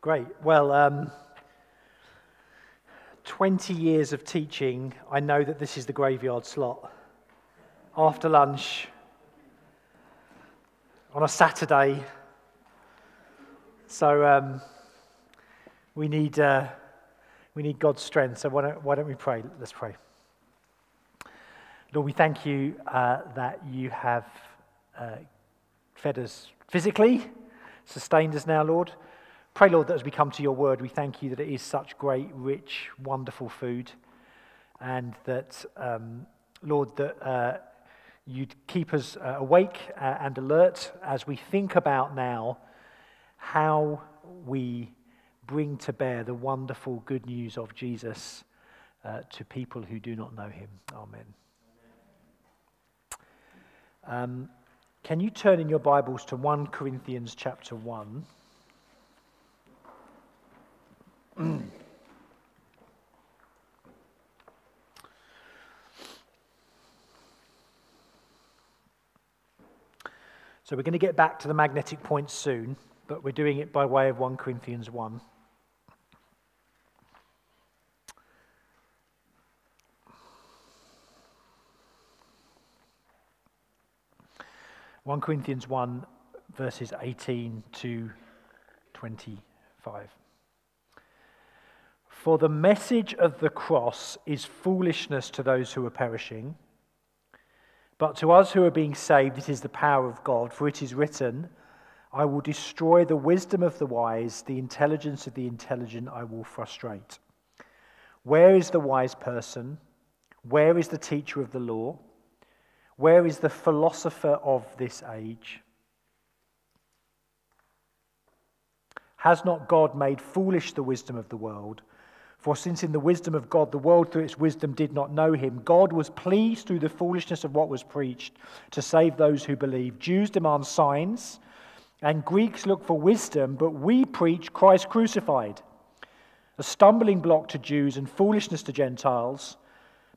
Great. Well, um, 20 years of teaching, I know that this is the graveyard slot. After lunch, on a Saturday. So um, we, need, uh, we need God's strength. So why don't, why don't we pray? Let's pray. Lord, we thank you uh, that you have uh, fed us physically, sustained us now, Lord. Pray, Lord, that as we come to your word, we thank you that it is such great, rich, wonderful food. And that, um, Lord, that uh, you'd keep us uh, awake uh, and alert as we think about now how we bring to bear the wonderful good news of Jesus uh, to people who do not know him. Amen. Um, can you turn in your Bibles to 1 Corinthians chapter 1? Mm. so we're going to get back to the magnetic points soon, but we're doing it by way of 1 Corinthians 1. 1 Corinthians 1, verses 18 to 25. For the message of the cross is foolishness to those who are perishing, but to us who are being saved, it is the power of God. For it is written, I will destroy the wisdom of the wise, the intelligence of the intelligent I will frustrate. Where is the wise person? Where is the teacher of the law? Where is the philosopher of this age? Has not God made foolish the wisdom of the world? For since in the wisdom of God the world through its wisdom did not know him, God was pleased through the foolishness of what was preached to save those who believe. Jews demand signs, and Greeks look for wisdom, but we preach Christ crucified, a stumbling block to Jews and foolishness to Gentiles.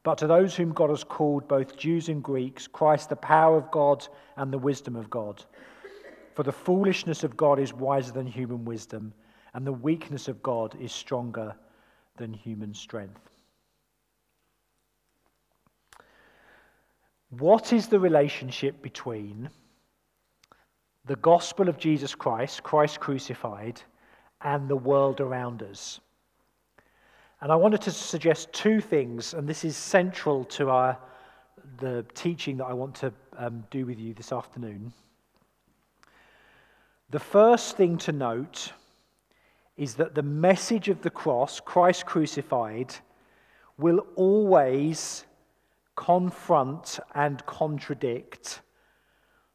But to those whom God has called, both Jews and Greeks, Christ the power of God and the wisdom of God. For the foolishness of God is wiser than human wisdom, and the weakness of God is stronger than human strength. What is the relationship between the gospel of Jesus Christ, Christ crucified, and the world around us? And I wanted to suggest two things, and this is central to our, the teaching that I want to um, do with you this afternoon. The first thing to note is that the message of the cross, Christ crucified, will always confront and contradict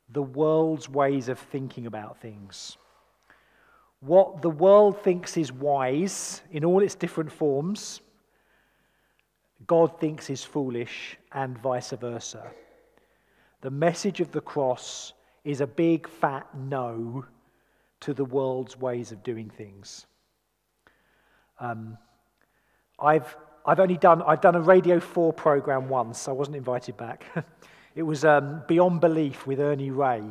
the world's ways of thinking about things what the world thinks is wise in all its different forms, God thinks is foolish, and vice versa. The message of the cross is a big fat no to the world's ways of doing things. Um, I've, I've only done, I've done a Radio 4 program once. I wasn't invited back. it was um, Beyond Belief with Ernie Rea,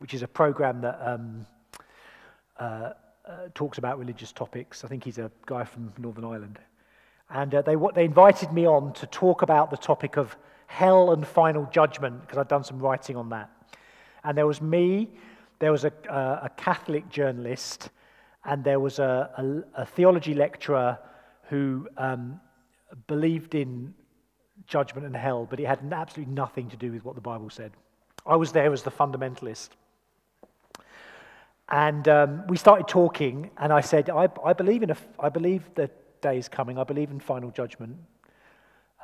which is a program that um, uh, uh, talks about religious topics. I think he's a guy from Northern Ireland. And uh, they, they invited me on to talk about the topic of hell and final judgment, because I'd done some writing on that. And there was me, there was a, uh, a Catholic journalist, and there was a, a, a theology lecturer who um, believed in judgment and hell, but it had absolutely nothing to do with what the Bible said. I was there as the fundamentalist. And um, we started talking, and I said, I, I, believe in a, I believe the day is coming. I believe in final judgment.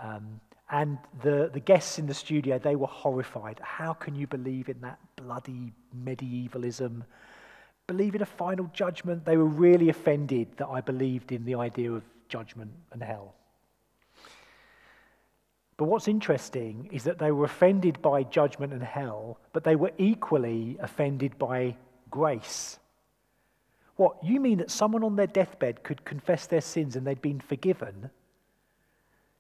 Um, and the, the guests in the studio, they were horrified. How can you believe in that bloody medievalism? Believe in a final judgment? They were really offended that I believed in the idea of judgment and hell. But what's interesting is that they were offended by judgment and hell, but they were equally offended by grace. What, you mean that someone on their deathbed could confess their sins and they'd been forgiven?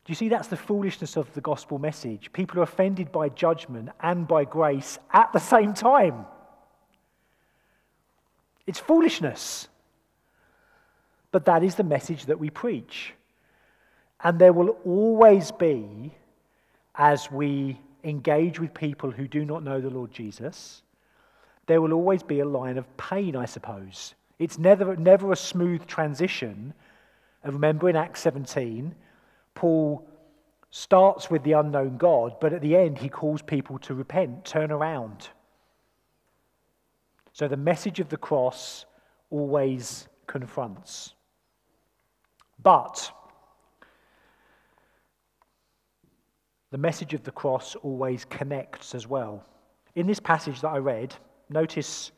Do you see that's the foolishness of the gospel message? People are offended by judgment and by grace at the same time. It's foolishness. But that is the message that we preach. And there will always be, as we engage with people who do not know the Lord Jesus, there will always be a line of pain, I suppose. It's never, never a smooth transition. And remember in Acts 17, Paul starts with the unknown God, but at the end, he calls people to repent, turn around. So the message of the cross always confronts. But the message of the cross always connects as well. In this passage that I read, notice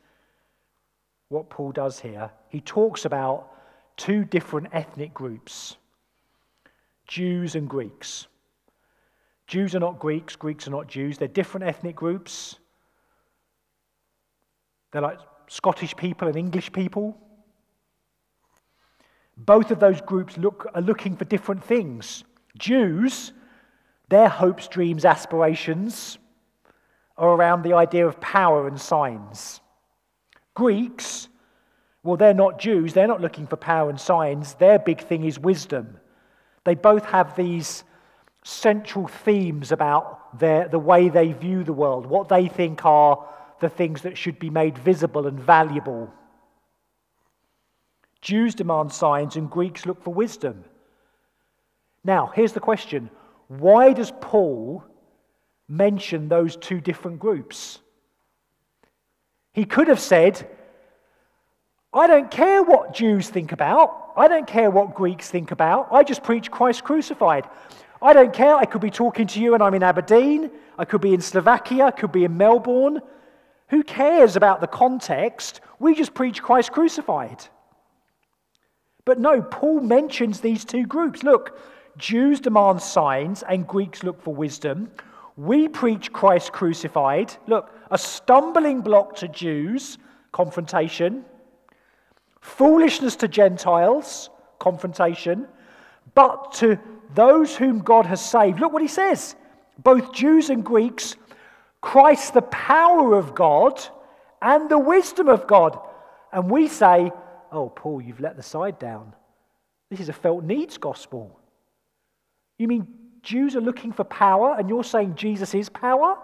what Paul does here. He talks about two different ethnic groups Jews and Greeks. Jews are not Greeks, Greeks are not Jews. They're different ethnic groups. They're like Scottish people and English people. Both of those groups look, are looking for different things. Jews, their hopes, dreams, aspirations are around the idea of power and signs. Greeks, well, they're not Jews. They're not looking for power and signs. Their big thing is wisdom. They both have these central themes about their, the way they view the world, what they think are the things that should be made visible and valuable. Jews demand signs and Greeks look for wisdom. Now, here's the question why does Paul mention those two different groups? He could have said, I don't care what Jews think about. I don't care what Greeks think about. I just preach Christ crucified. I don't care. I could be talking to you and I'm in Aberdeen. I could be in Slovakia. I could be in Melbourne. Who cares about the context? We just preach Christ crucified. But no, Paul mentions these two groups. Look, Jews demand signs and Greeks look for wisdom. We preach Christ crucified. Look, a stumbling block to Jews, confrontation. Foolishness to Gentiles, confrontation. But to those whom God has saved, look what he says. Both Jews and Greeks Christ, the power of God and the wisdom of God. And we say, Oh, Paul, you've let the side down. This is a felt needs gospel. You mean Jews are looking for power and you're saying Jesus is power?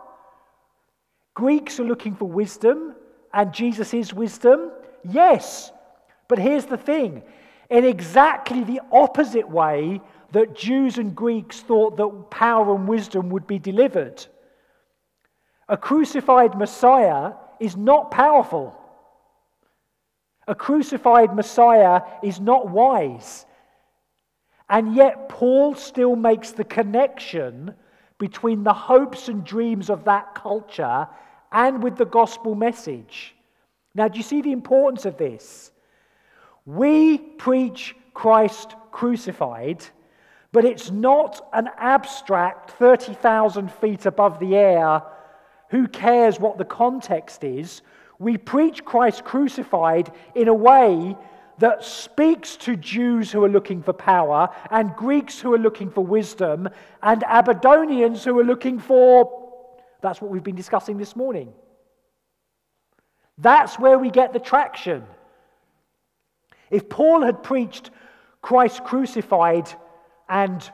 Greeks are looking for wisdom and Jesus is wisdom? Yes. But here's the thing in exactly the opposite way that Jews and Greeks thought that power and wisdom would be delivered. A crucified Messiah is not powerful. A crucified Messiah is not wise. And yet, Paul still makes the connection between the hopes and dreams of that culture and with the gospel message. Now, do you see the importance of this? We preach Christ crucified, but it's not an abstract 30,000 feet above the air who cares what the context is? We preach Christ crucified in a way that speaks to Jews who are looking for power, and Greeks who are looking for wisdom, and Aberdonians who are looking for. That's what we've been discussing this morning. That's where we get the traction. If Paul had preached Christ crucified and,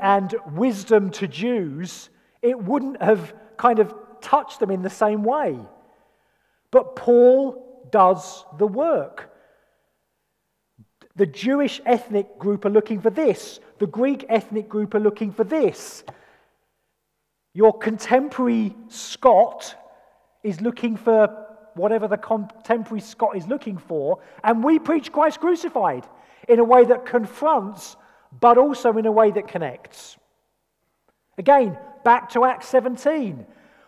and wisdom to Jews, it wouldn't have kind of touched them in the same way. But Paul does the work. The Jewish ethnic group are looking for this, the Greek ethnic group are looking for this. Your contemporary Scot is looking for whatever the contemporary Scot is looking for, and we preach Christ crucified in a way that confronts, but also in a way that connects. Again, back to Acts 17.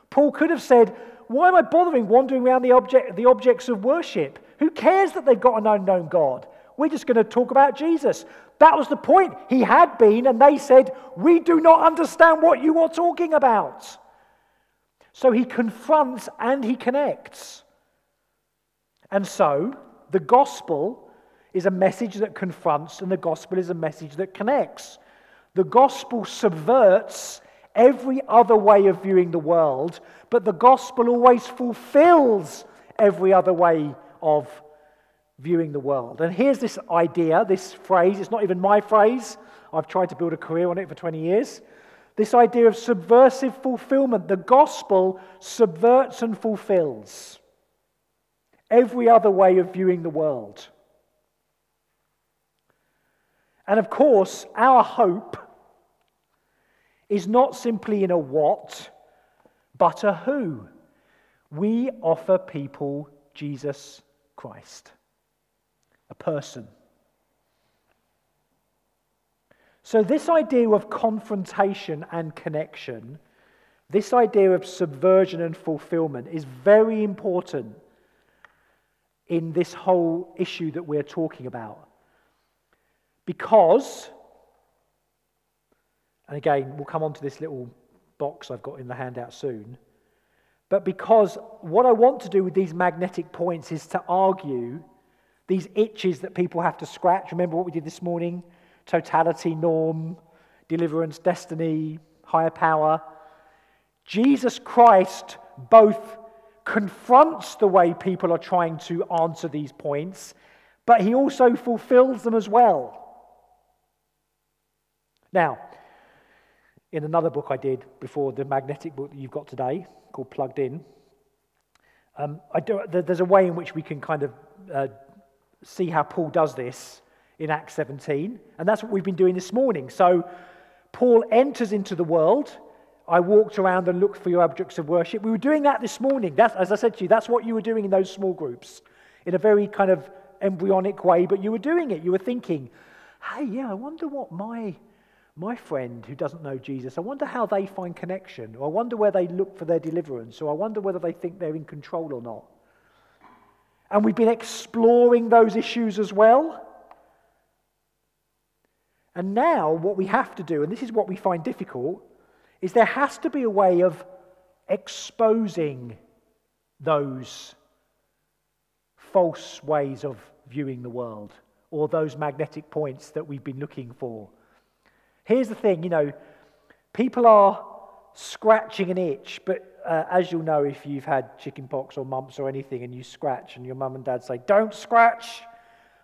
Paul could have said, Why am I bothering wandering around the, object, the objects of worship? Who cares that they've got an unknown God? We're just going to talk about Jesus. That was the point. He had been, and they said, We do not understand what you are talking about. So he confronts and he connects. And so the gospel is a message that confronts, and the gospel is a message that connects. The gospel subverts every other way of viewing the world, but the gospel always fulfills every other way of viewing the world. And here's this idea, this phrase, it's not even my phrase. I've tried to build a career on it for 20 years. This idea of subversive fulfillment. The gospel subverts and fulfills every other way of viewing the world. And of course, our hope is not simply in a what, but a who. We offer people Jesus Christ, a person. So, this idea of confrontation and connection, this idea of subversion and fulfillment is very important in this whole issue that we're talking about. Because, and again, we'll come on to this little box I've got in the handout soon, but because what I want to do with these magnetic points is to argue these itches that people have to scratch. Remember what we did this morning? totality, norm, deliverance, destiny, higher power. Jesus Christ both confronts the way people are trying to answer these points, but he also fulfills them as well. Now, in another book I did before the magnetic book that you've got today, called Plugged In, um, do, there's a way in which we can kind of uh, see how Paul does this in Acts 17. And that's what we've been doing this morning. So Paul enters into the world. I walked around and looked for your objects of worship. We were doing that this morning. That's, as I said to you, that's what you were doing in those small groups in a very kind of embryonic way, but you were doing it. You were thinking, hey, yeah, I wonder what my, my friend who doesn't know Jesus, I wonder how they find connection, or I wonder where they look for their deliverance, or I wonder whether they think they're in control or not. And we've been exploring those issues as well. And now, what we have to do, and this is what we find difficult, is there has to be a way of exposing those false ways of viewing the world or those magnetic points that we've been looking for. Here's the thing you know, people are scratching an itch, but uh, as you'll know, if you've had chickenpox or mumps or anything and you scratch and your mum and dad say, Don't scratch,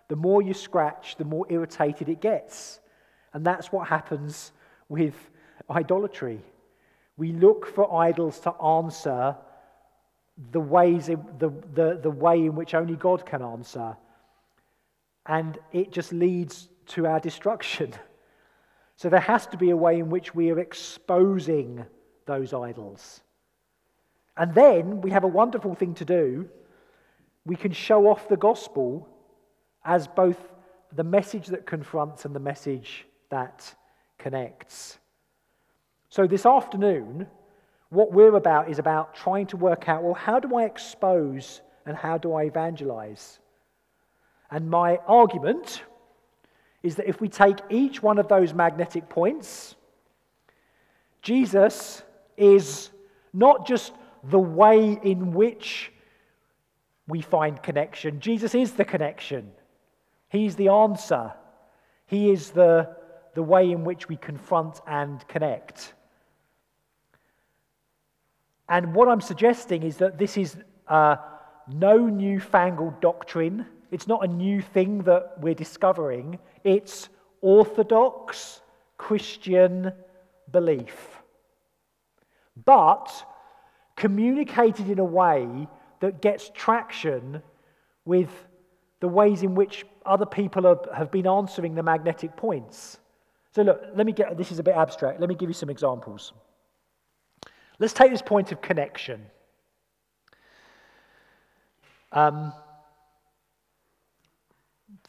the more you scratch, the more irritated it gets. And that's what happens with idolatry. We look for idols to answer the, ways in, the, the, the way in which only God can answer. And it just leads to our destruction. So there has to be a way in which we are exposing those idols. And then we have a wonderful thing to do. We can show off the gospel as both the message that confronts and the message that connects. So, this afternoon, what we're about is about trying to work out well, how do I expose and how do I evangelize? And my argument is that if we take each one of those magnetic points, Jesus is not just the way in which we find connection, Jesus is the connection. He's the answer. He is the the way in which we confront and connect. And what I'm suggesting is that this is uh, no newfangled doctrine. It's not a new thing that we're discovering. It's orthodox Christian belief. But communicated in a way that gets traction with the ways in which other people have, have been answering the magnetic points. So, look, let me get this is a bit abstract. Let me give you some examples. Let's take this point of connection. Um,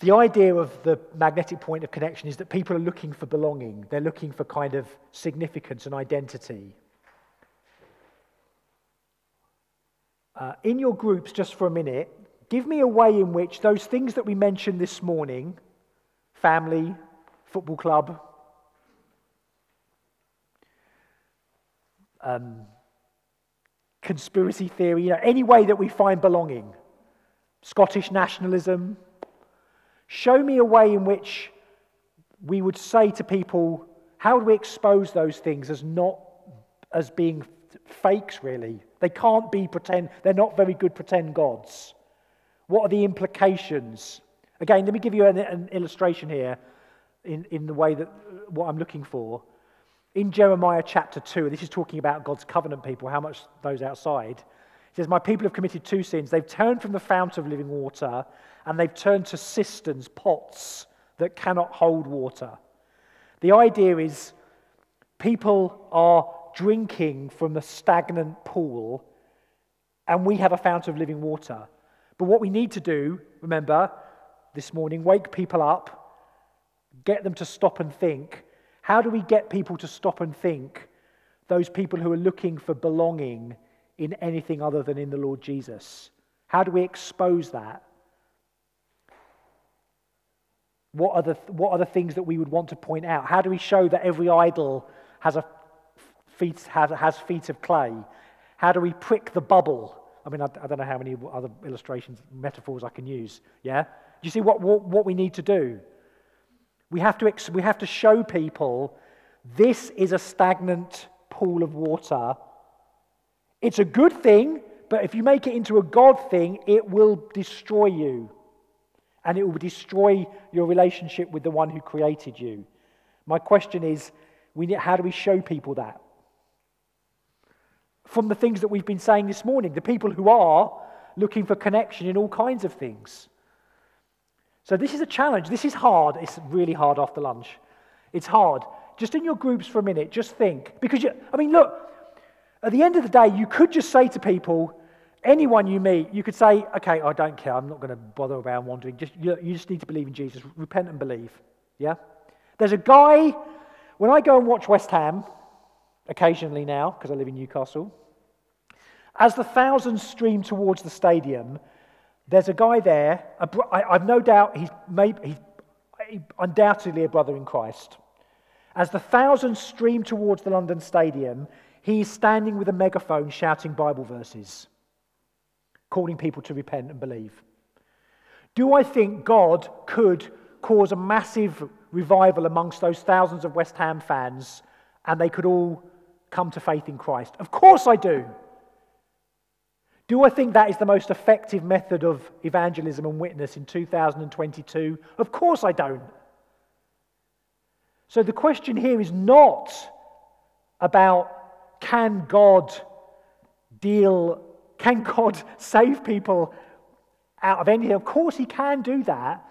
the idea of the magnetic point of connection is that people are looking for belonging, they're looking for kind of significance and identity. Uh, in your groups, just for a minute, give me a way in which those things that we mentioned this morning family, football club, um, conspiracy theory, you know, any way that we find belonging, Scottish nationalism. Show me a way in which we would say to people, how do we expose those things as not as being fakes, really? They can't be pretend, they're not very good pretend gods. What are the implications? Again, let me give you an, an illustration here in, in the way that what I'm looking for. In Jeremiah chapter 2, this is talking about God's covenant people, how much those outside. It says, My people have committed two sins. They've turned from the fount of living water and they've turned to cisterns, pots that cannot hold water. The idea is people are drinking from the stagnant pool and we have a fount of living water. But what we need to do, remember, this morning, wake people up, get them to stop and think. How do we get people to stop and think? Those people who are looking for belonging in anything other than in the Lord Jesus. How do we expose that? What are, the, what are the things that we would want to point out? How do we show that every idol has, a feet, has, has feet of clay? How do we prick the bubble? I mean, I, I don't know how many other illustrations, metaphors I can use. Yeah? Do you see what, what, what we need to do? We have to, we have to show people this is a stagnant pool of water. It's a good thing, but if you make it into a God thing, it will destroy you. And it will destroy your relationship with the one who created you. My question is we need, how do we show people that? From the things that we've been saying this morning, the people who are looking for connection in all kinds of things. So, this is a challenge. This is hard. It's really hard after lunch. It's hard. Just in your groups for a minute, just think. Because, you, I mean, look, at the end of the day, you could just say to people, anyone you meet, you could say, okay, I don't care. I'm not going to bother around wandering. Just, you, you just need to believe in Jesus. Repent and believe. Yeah? There's a guy, when I go and watch West Ham, occasionally now, because I live in Newcastle, as the thousands stream towards the stadium, there's a guy there, I've no doubt he's, maybe, he's undoubtedly a brother in Christ. As the thousands stream towards the London Stadium, he's standing with a megaphone shouting Bible verses, calling people to repent and believe. Do I think God could cause a massive revival amongst those thousands of West Ham fans and they could all come to faith in Christ? Of course I do. Do I think that is the most effective method of evangelism and witness in 2022? Of course I don't. So the question here is not about can God deal, can God save people out of anything? Of course he can do that,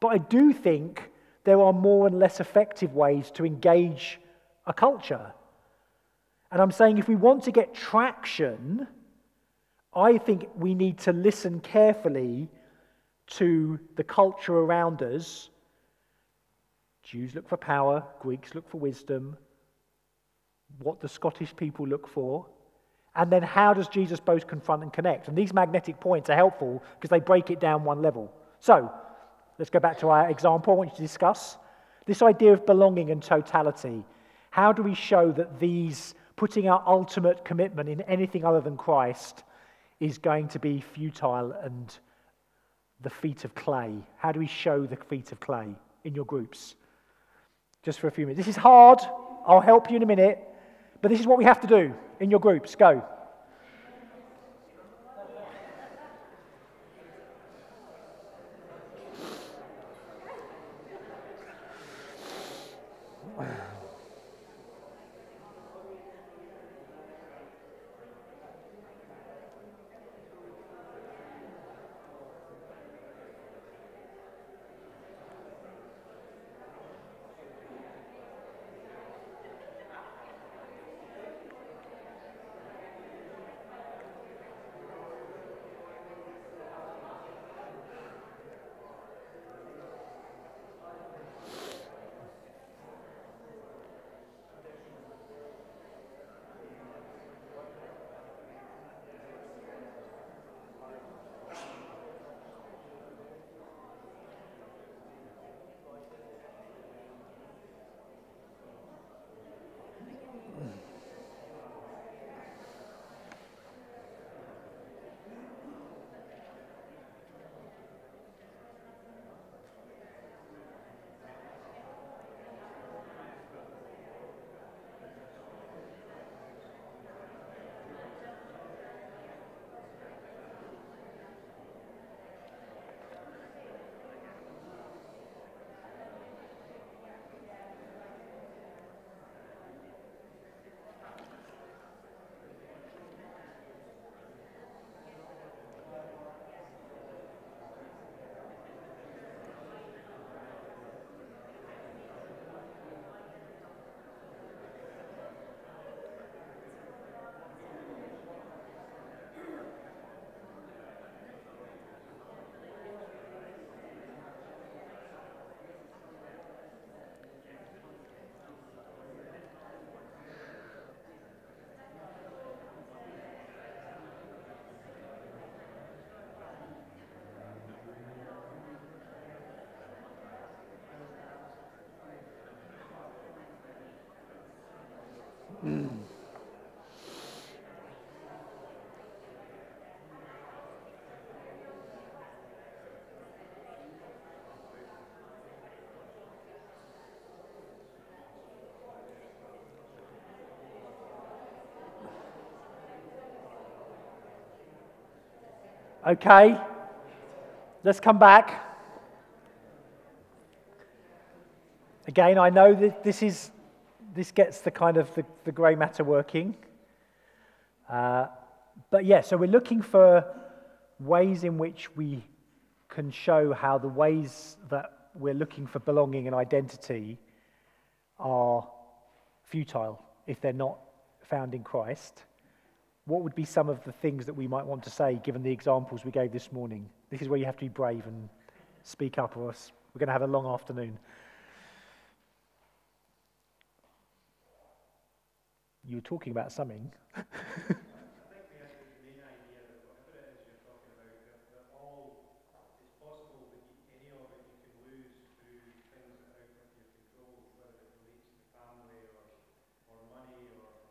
but I do think there are more and less effective ways to engage a culture. And I'm saying if we want to get traction, I think we need to listen carefully to the culture around us. Jews look for power, Greeks look for wisdom, what the Scottish people look for. And then how does Jesus both confront and connect? And these magnetic points are helpful because they break it down one level. So, let's go back to our example I want you to discuss. This idea of belonging and totality. How do we show that these, putting our ultimate commitment in anything other than Christ, is going to be futile and the feet of clay. How do we show the feet of clay in your groups? Just for a few minutes. This is hard. I'll help you in a minute. But this is what we have to do in your groups. Go. Okay, let's come back. Again, I know that this is this gets the kind of the, the grey matter working. Uh, but yeah, so we're looking for ways in which we can show how the ways that we're looking for belonging and identity are futile if they're not found in Christ what would be some of the things that we might want to say given the examples we gave this morning? This is where you have to be brave and speak up, or else we're going to have a long afternoon. You were talking about something.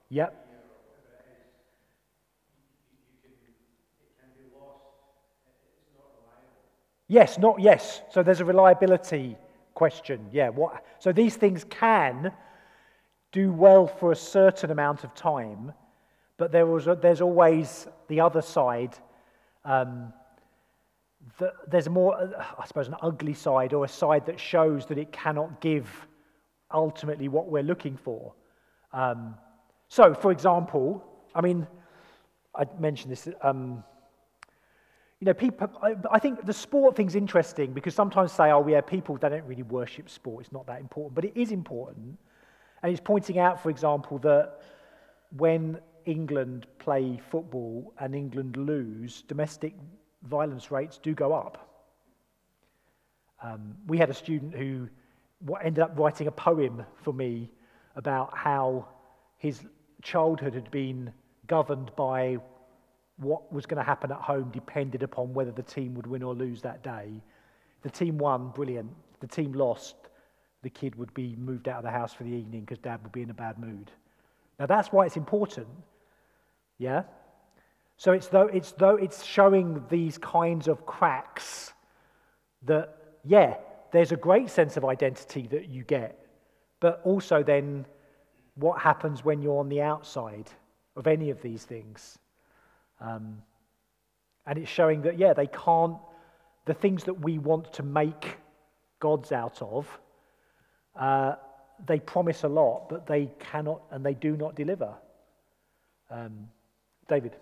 Yep. Yes, not yes. So there's a reliability question. Yeah. What, so these things can do well for a certain amount of time, but there was a, there's always the other side. Um, the, there's a more, I suppose, an ugly side or a side that shows that it cannot give ultimately what we're looking for. Um, so, for example, I mean, I mentioned this. Um, you know, people, I, I think the sport thing's interesting because sometimes say, oh, yeah, people, they don't really worship sport. It's not that important. But it is important. And it's pointing out, for example, that when England play football and England lose, domestic violence rates do go up. Um, we had a student who ended up writing a poem for me about how his childhood had been governed by what was going to happen at home depended upon whether the team would win or lose that day. The team won, brilliant. The team lost, the kid would be moved out of the house for the evening because dad would be in a bad mood. Now that's why it's important. Yeah? So it's though it's though it's showing these kinds of cracks that, yeah, there's a great sense of identity that you get, but also then what happens when you're on the outside of any of these things. Um, and it's showing that, yeah, they can't, the things that we want to make gods out of, uh, they promise a lot, but they cannot and they do not deliver. Um, David.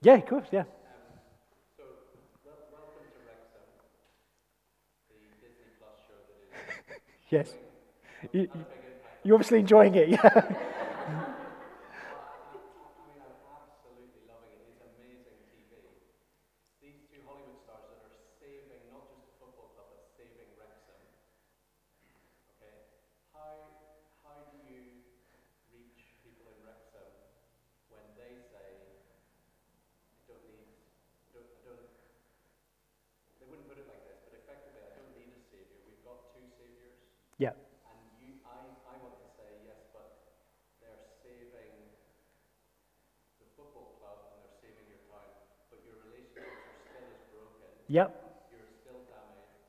Yeah, of course, yeah. Um, so, welcome to Wrexham, the Disney Plus show that is. yes. You, you, you're obviously enjoying it, yeah. Yep. You're still damaged.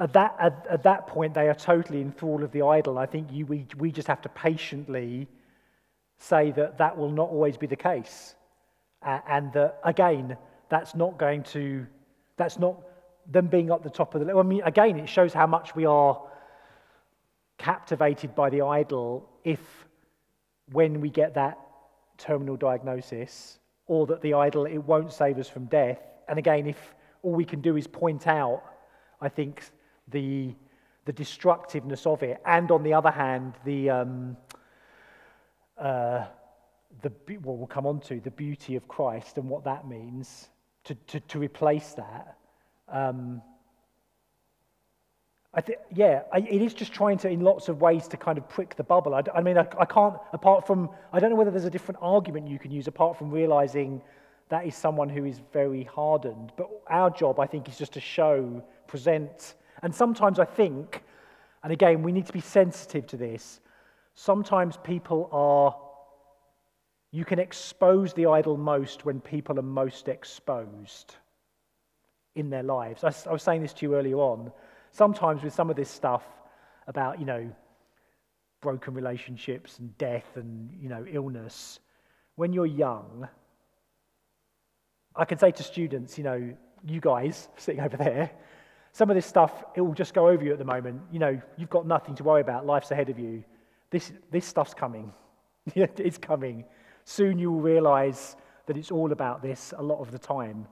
at, that, at, at, that point they are totally in thrall of the idol. I think you, we, we just have to patiently say that that will not always be the case. Uh, and that, again, that's not going to, that's not them being at the top of the I mean, again, it shows how much we are captivated by the idol if, when we get that terminal diagnosis, or that the idol, it won't save us from death, and again, if all we can do is point out, I think, the, the destructiveness of it, and on the other hand, the, um, uh, the well, we'll come on to the beauty of Christ and what that means to, to, to replace that. Um, I think, yeah, I, it is just trying to, in lots of ways, to kind of prick the bubble. I, I mean, I, I, can't, apart from, I don't know whether there's a different argument you can use apart from realizing that is someone who is very hardened. But our job, I think, is just to show, present, and sometimes I think, and again, we need to be sensitive to this, sometimes people are, you can expose the idol most when people are most exposed in their lives. I, I was saying this to you earlier on. Sometimes with some of this stuff about, you know, broken relationships and death and, you know, illness, when you're young, I can say to students, you know, you guys sitting over there, some of this stuff, it will just go over you at the moment. You know, you've got nothing to worry about. Life's ahead of you. This, this stuff's coming. it's coming. Soon you will realize that it's all about this a lot of the time.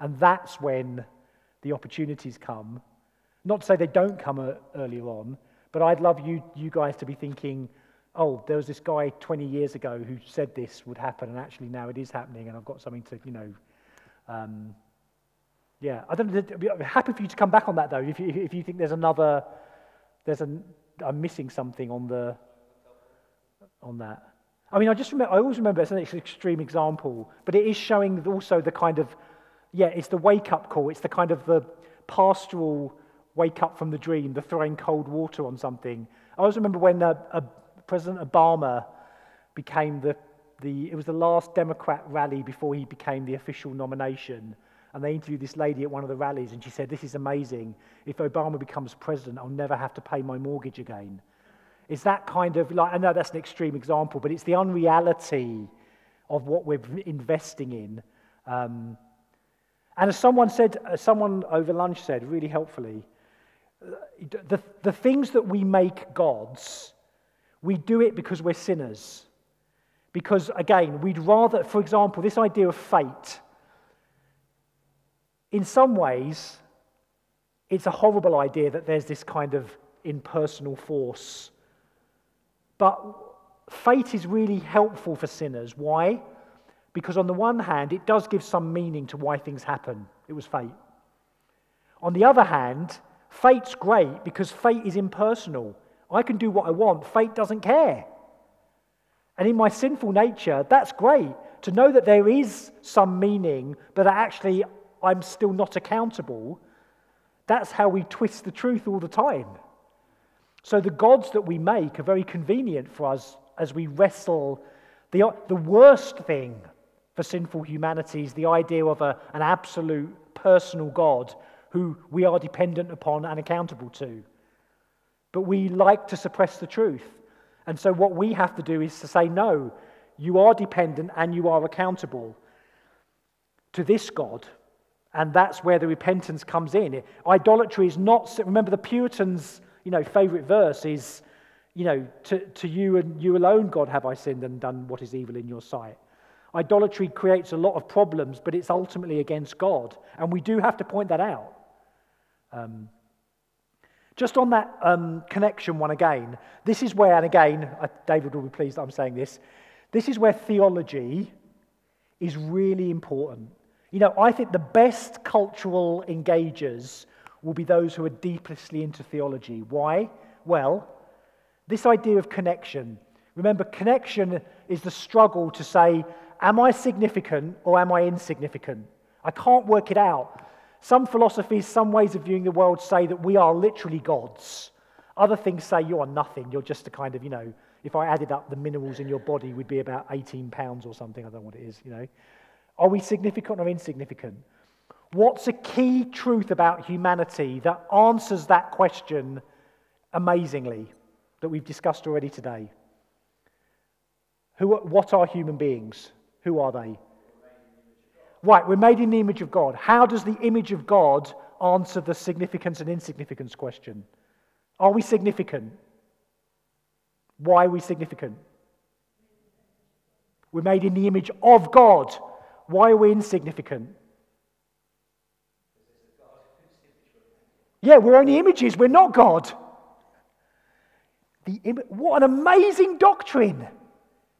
And that's when the opportunities come. Not to say they don't come earlier on, but I'd love you, you guys to be thinking, oh, there was this guy 20 years ago who said this would happen, and actually now it is happening, and I've got something to, you know, um, yeah, I don't. I'm happy for you to come back on that though. If you, if you think there's another, there's a, I'm missing something on the, on that. I mean, I just remember. I always remember it's an extreme example, but it is showing also the kind of, yeah, it's the wake up call. It's the kind of the pastoral wake up from the dream, the throwing cold water on something. I always remember when uh, uh, President Obama became the the, it was the last Democrat rally before he became the official nomination. And they interviewed this lady at one of the rallies, and she said, This is amazing. If Obama becomes president, I'll never have to pay my mortgage again. It's that kind of, like, I know that's an extreme example, but it's the unreality of what we're investing in. Um, and as someone said, as someone over lunch said really helpfully, the, the things that we make gods, we do it because we're sinners. Because again, we'd rather, for example, this idea of fate, in some ways, it's a horrible idea that there's this kind of impersonal force. But fate is really helpful for sinners. Why? Because on the one hand, it does give some meaning to why things happen. It was fate. On the other hand, fate's great because fate is impersonal. I can do what I want, fate doesn't care. And in my sinful nature, that's great to know that there is some meaning, but actually I'm still not accountable. That's how we twist the truth all the time. So the gods that we make are very convenient for us as we wrestle. The, the worst thing for sinful humanity is the idea of a, an absolute personal God who we are dependent upon and accountable to. But we like to suppress the truth. And so, what we have to do is to say, no, you are dependent and you are accountable to this God. And that's where the repentance comes in. Idolatry is not, remember, the Puritans' you know, favorite verse is, you know, to, to you and you alone, God, have I sinned and done what is evil in your sight. Idolatry creates a lot of problems, but it's ultimately against God. And we do have to point that out. Um, just on that um, connection one again, this is where, and again, uh, David will be pleased that I'm saying this, this is where theology is really important. You know, I think the best cultural engagers will be those who are deeply into theology. Why? Well, this idea of connection. Remember, connection is the struggle to say, am I significant or am I insignificant? I can't work it out. Some philosophies, some ways of viewing the world say that we are literally gods. Other things say you are nothing. You're just a kind of, you know, if I added up the minerals in your body, we'd be about 18 pounds or something. I don't know what it is, you know. Are we significant or insignificant? What's a key truth about humanity that answers that question amazingly that we've discussed already today? Who, what are human beings? Who are they? Right, we're made in the image of God. How does the image of God answer the significance and insignificance question? Are we significant? Why are we significant? We're made in the image of God. Why are we insignificant? Yeah, we're only images, we're not God. The Im- what an amazing doctrine!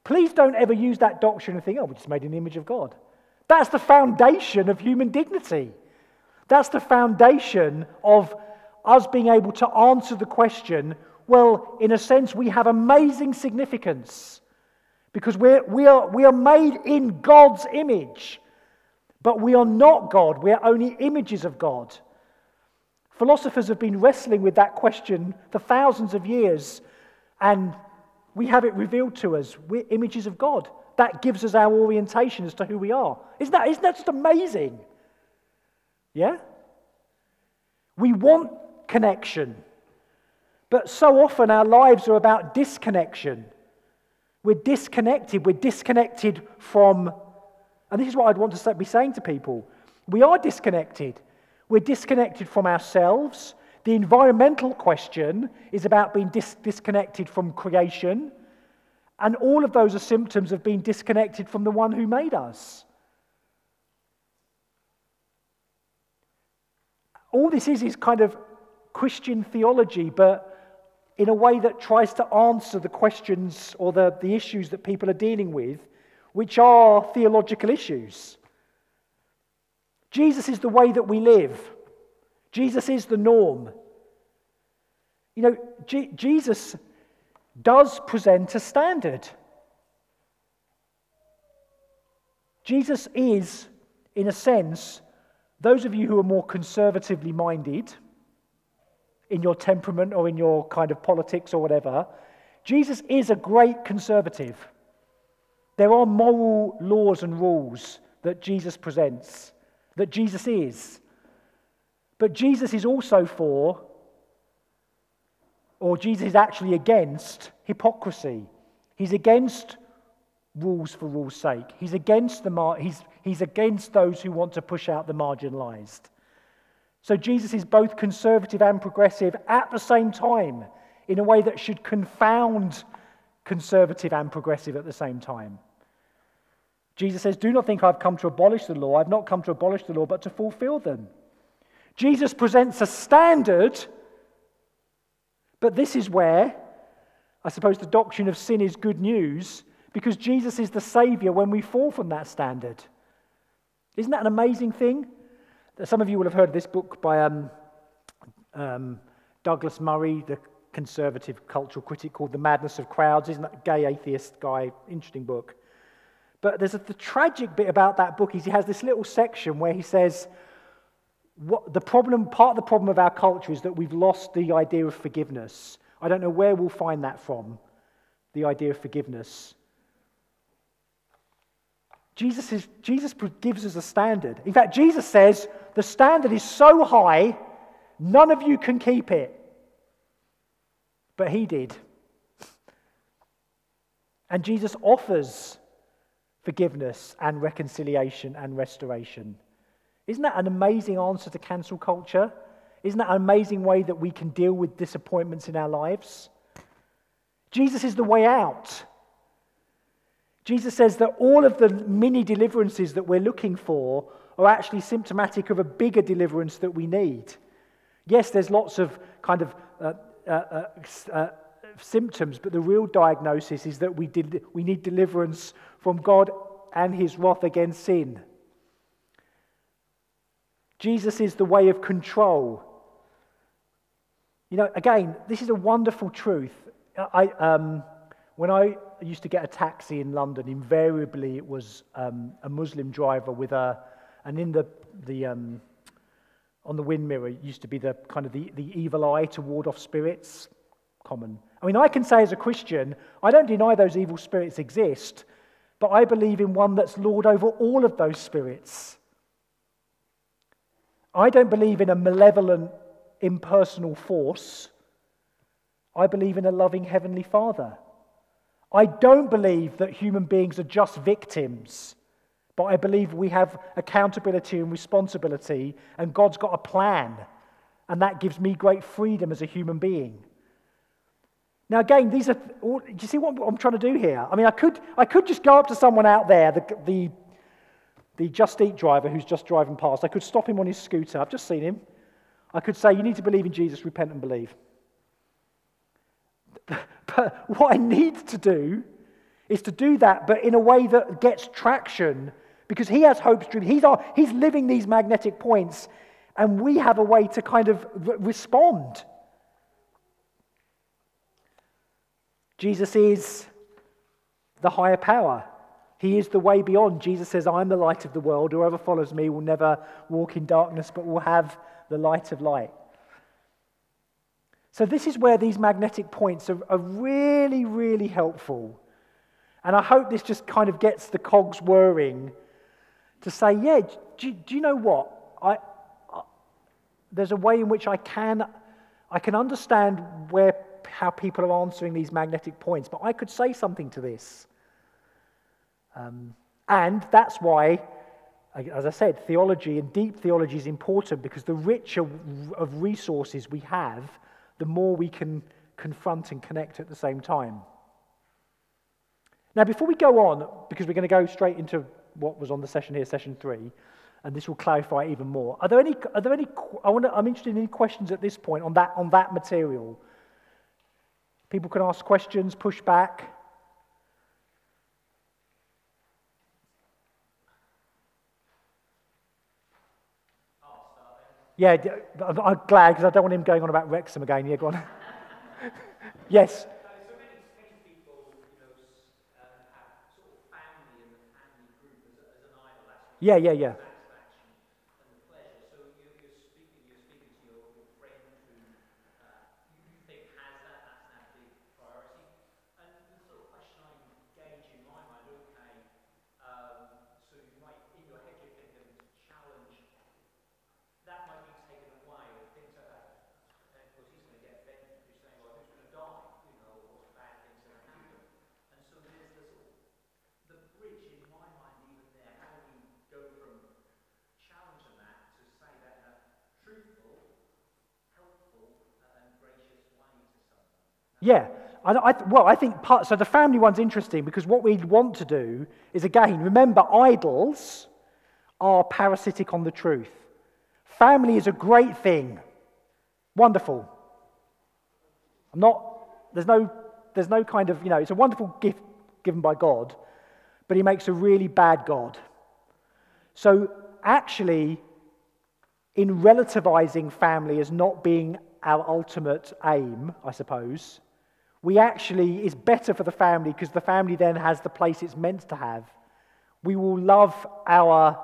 Please don't ever use that doctrine and think, oh, we just made an image of God. That's the foundation of human dignity. That's the foundation of us being able to answer the question well, in a sense, we have amazing significance because we're, we, are, we are made in God's image, but we are not God. We are only images of God. Philosophers have been wrestling with that question for thousands of years, and we have it revealed to us. We're images of God. That gives us our orientation as to who we are. Isn't that, isn't that just amazing? Yeah? We want connection. But so often our lives are about disconnection. We're disconnected. We're disconnected from, and this is what I'd want to be saying to people. We are disconnected. We're disconnected from ourselves. The environmental question is about being dis- disconnected from creation. And all of those are symptoms of being disconnected from the one who made us. All this is is kind of Christian theology, but in a way that tries to answer the questions or the, the issues that people are dealing with, which are theological issues. Jesus is the way that we live, Jesus is the norm. You know, G- Jesus does present a standard. Jesus is, in a sense, those of you who are more conservatively minded in your temperament or in your kind of politics or whatever, Jesus is a great conservative. There are moral laws and rules that Jesus presents, that Jesus is. But Jesus is also for or Jesus is actually against hypocrisy. He's against rules for rules' sake. He's against, the mar- he's, he's against those who want to push out the marginalized. So Jesus is both conservative and progressive at the same time in a way that should confound conservative and progressive at the same time. Jesus says, Do not think I've come to abolish the law. I've not come to abolish the law, but to fulfill them. Jesus presents a standard but this is where, I suppose, the doctrine of sin is good news because Jesus is the Savior when we fall from that standard. Isn't that an amazing thing? Some of you will have heard this book by um, um, Douglas Murray, the conservative cultural critic, called The Madness of Crowds. Isn't that a gay atheist guy? Interesting book. But there's a, the tragic bit about that book is he has this little section where he says, what, the problem, part of the problem of our culture is that we've lost the idea of forgiveness. I don't know where we'll find that from, the idea of forgiveness. Jesus, is, Jesus gives us a standard. In fact, Jesus says the standard is so high, none of you can keep it. But he did. And Jesus offers forgiveness and reconciliation and restoration. Isn't that an amazing answer to cancel culture? Isn't that an amazing way that we can deal with disappointments in our lives? Jesus is the way out. Jesus says that all of the mini deliverances that we're looking for are actually symptomatic of a bigger deliverance that we need. Yes, there's lots of kind of uh, uh, uh, uh symptoms, but the real diagnosis is that we, did, we need deliverance from God and his wrath against sin. Jesus is the way of control. You know, again, this is a wonderful truth. I, um, when I used to get a taxi in London, invariably it was um, a Muslim driver with a, and in the, the um, on the wind mirror used to be the kind of the, the evil eye to ward off spirits. Common. I mean, I can say as a Christian, I don't deny those evil spirits exist, but I believe in one that's Lord over all of those spirits. I don't believe in a malevolent, impersonal force. I believe in a loving Heavenly Father. I don't believe that human beings are just victims, but I believe we have accountability and responsibility, and God's got a plan, and that gives me great freedom as a human being. Now, again, these are, do you see what I'm trying to do here? I mean, I could, I could just go up to someone out there, the, the the Just Eat driver who's just driving past, I could stop him on his scooter. I've just seen him. I could say, you need to believe in Jesus, repent and believe. But what I need to do is to do that, but in a way that gets traction because he has hope stream. He's, our, he's living these magnetic points, and we have a way to kind of re- respond. Jesus is the higher power. He is the way beyond. Jesus says, I'm the light of the world. Whoever follows me will never walk in darkness, but will have the light of light. So, this is where these magnetic points are, are really, really helpful. And I hope this just kind of gets the cogs whirring to say, yeah, do, do you know what? I, I, there's a way in which I can, I can understand where, how people are answering these magnetic points, but I could say something to this. Um, and that's why, as I said, theology and deep theology is important because the richer of resources we have, the more we can confront and connect at the same time. Now, before we go on, because we're going to go straight into what was on the session here, session three, and this will clarify even more. Are there any? Are there any? I want I'm interested in any questions at this point on that on that material. People can ask questions, push back. Yeah, I'm glad because I don't want him going on about Wrexham again. Yeah, go on. yes. Yeah, yeah, yeah. Yeah. I, I, well, I think part, so the family one's interesting because what we want to do is again, remember, idols are parasitic on the truth. Family is a great thing. Wonderful. I'm not, there's no, there's no kind of, you know, it's a wonderful gift given by God, but he makes a really bad God. So actually, in relativizing family as not being our ultimate aim, I suppose, we actually, is better for the family because the family then has the place it's meant to have. We will love our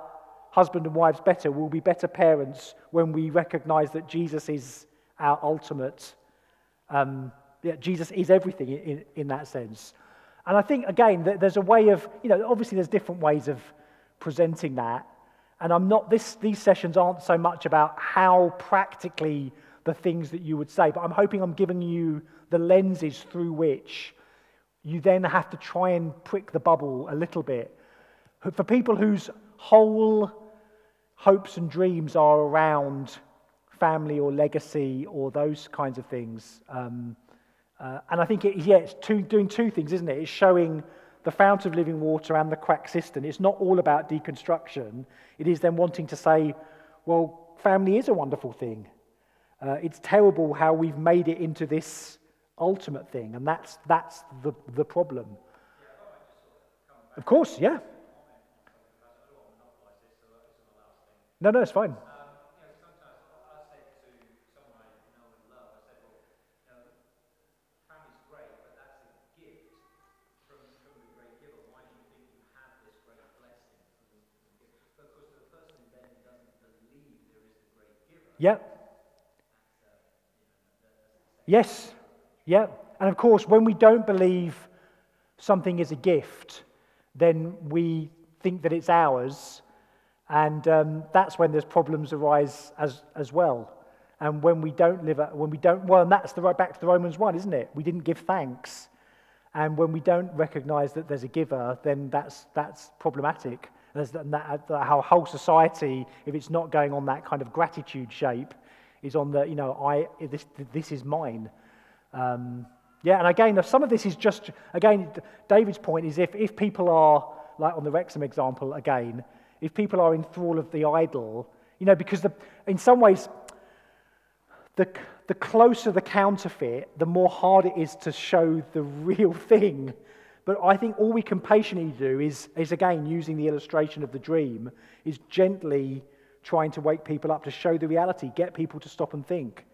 husband and wives better. We'll be better parents when we recognize that Jesus is our ultimate. Um, yeah, Jesus is everything in, in that sense. And I think, again, that there's a way of, you know, obviously there's different ways of presenting that. And I'm not, this, these sessions aren't so much about how practically the things that you would say, but I'm hoping I'm giving you the lenses through which you then have to try and prick the bubble a little bit. For people whose whole hopes and dreams are around family or legacy or those kinds of things. Um, uh, and I think, it, yeah, it's two, doing two things, isn't it? It's showing the fount of living water and the crack cistern. It's not all about deconstruction. It is then wanting to say, well, family is a wonderful thing. Uh, it's terrible how we've made it into this ultimate thing, and that's, that's the, the problem. Of course, yeah. No, no, it's fine. Yeah. Yes. Yeah. And of course, when we don't believe something is a gift, then we think that it's ours. And um, that's when there's problems arise as, as well. And when we don't live, when we don't, well, and that's the right back to the Romans 1, isn't it? We didn't give thanks. And when we don't recognize that there's a giver, then that's, that's problematic. And that, that, our whole society, if it's not going on that kind of gratitude shape, is on the, you know, I, this, this is mine. Um, yeah, and again, some of this is just, again, David's point is if, if people are, like on the Wrexham example again, if people are in thrall of the idol, you know, because the, in some ways, the, the closer the counterfeit, the more hard it is to show the real thing. But I think all we can patiently do is, is again, using the illustration of the dream, is gently trying to wake people up to show the reality, get people to stop and think.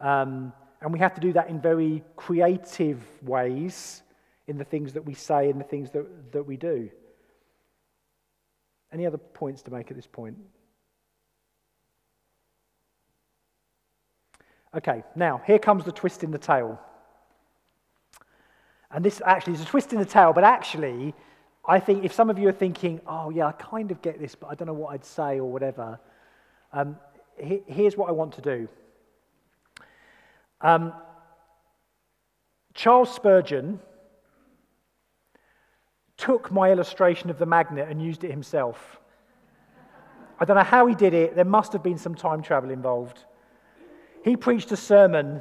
Um, and we have to do that in very creative ways in the things that we say and the things that, that we do. Any other points to make at this point? Okay, now here comes the twist in the tail. And this actually is a twist in the tail, but actually, I think if some of you are thinking, oh, yeah, I kind of get this, but I don't know what I'd say or whatever, um, he, here's what I want to do. Um, Charles Spurgeon took my illustration of the magnet and used it himself. I don't know how he did it, there must have been some time travel involved. He preached a sermon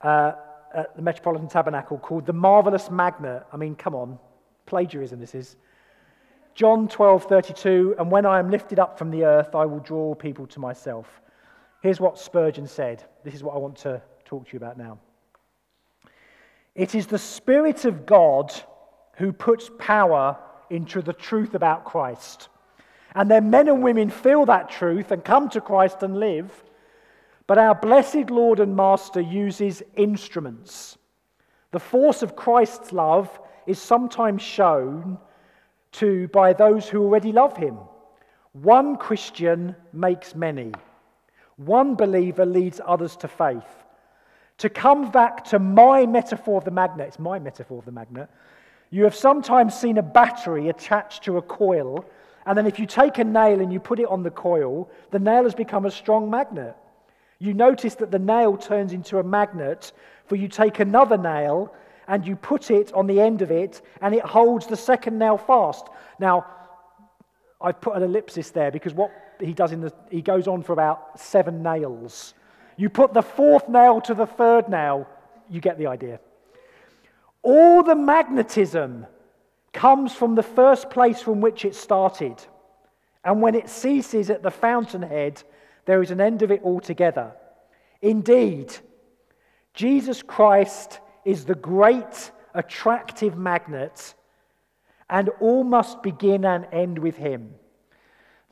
uh, at the Metropolitan Tabernacle called The Marvelous Magnet. I mean, come on, plagiarism this is. John 12, 32, and when I am lifted up from the earth, I will draw people to myself. Here's what Spurgeon said. This is what I want to talk to you about now. It is the Spirit of God who puts power into the truth about Christ. And then men and women feel that truth and come to Christ and live. But our blessed Lord and Master uses instruments. The force of Christ's love is sometimes shown to by those who already love him. One Christian makes many. One believer leads others to faith. To come back to my metaphor of the magnet, it's my metaphor of the magnet. You have sometimes seen a battery attached to a coil, and then if you take a nail and you put it on the coil, the nail has become a strong magnet. You notice that the nail turns into a magnet, for you take another nail and you put it on the end of it, and it holds the second nail fast. Now, I've put an ellipsis there because what he does in the he goes on for about seven nails. You put the fourth nail to the third nail, you get the idea. All the magnetism comes from the first place from which it started. And when it ceases at the fountainhead, there is an end of it altogether. Indeed, Jesus Christ is the great attractive magnet, and all must begin and end with him.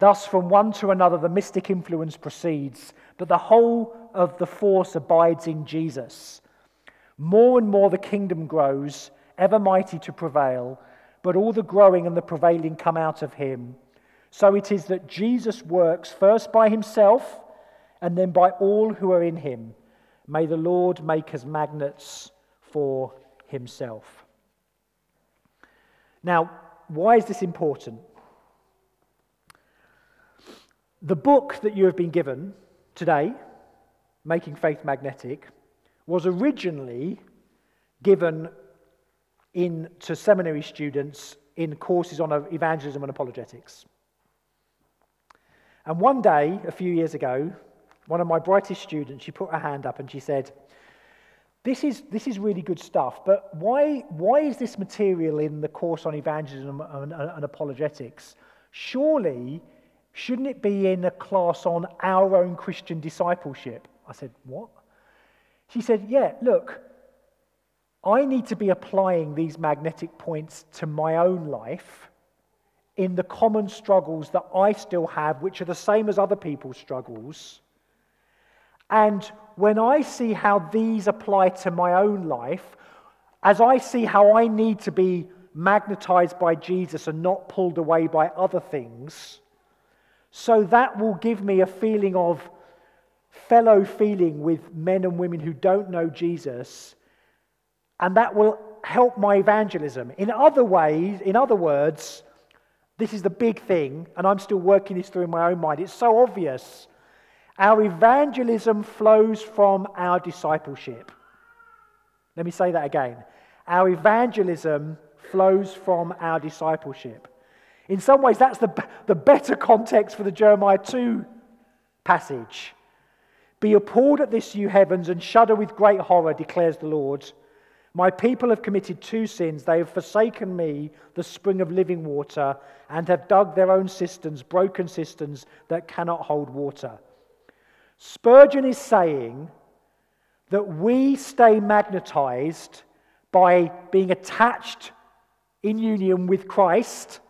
Thus, from one to another, the mystic influence proceeds, but the whole of the force abides in Jesus. More and more the kingdom grows, ever mighty to prevail, but all the growing and the prevailing come out of him. So it is that Jesus works first by himself and then by all who are in him. May the Lord make us magnets for himself. Now, why is this important? The book that you have been given today, Making Faith Magnetic, was originally given in, to seminary students in courses on evangelism and apologetics. And one day, a few years ago, one of my brightest students, she put her hand up and she said, this is, this is really good stuff, but why, why is this material in the course on evangelism and, and, and apologetics? Surely, shouldn't it be in a class on our own Christian discipleship? I said, What? She said, Yeah, look, I need to be applying these magnetic points to my own life in the common struggles that I still have, which are the same as other people's struggles. And when I see how these apply to my own life, as I see how I need to be magnetized by Jesus and not pulled away by other things, so that will give me a feeling of fellow feeling with men and women who don't know Jesus, and that will help my evangelism. In other ways, in other words, this is the big thing, and I'm still working this through in my own mind. It's so obvious. Our evangelism flows from our discipleship. Let me say that again. Our evangelism flows from our discipleship. In some ways, that's the, the better context for the Jeremiah 2 passage. Be appalled at this, you heavens, and shudder with great horror, declares the Lord. My people have committed two sins. They have forsaken me, the spring of living water, and have dug their own cisterns, broken cisterns that cannot hold water. Spurgeon is saying that we stay magnetized by being attached in union with Christ.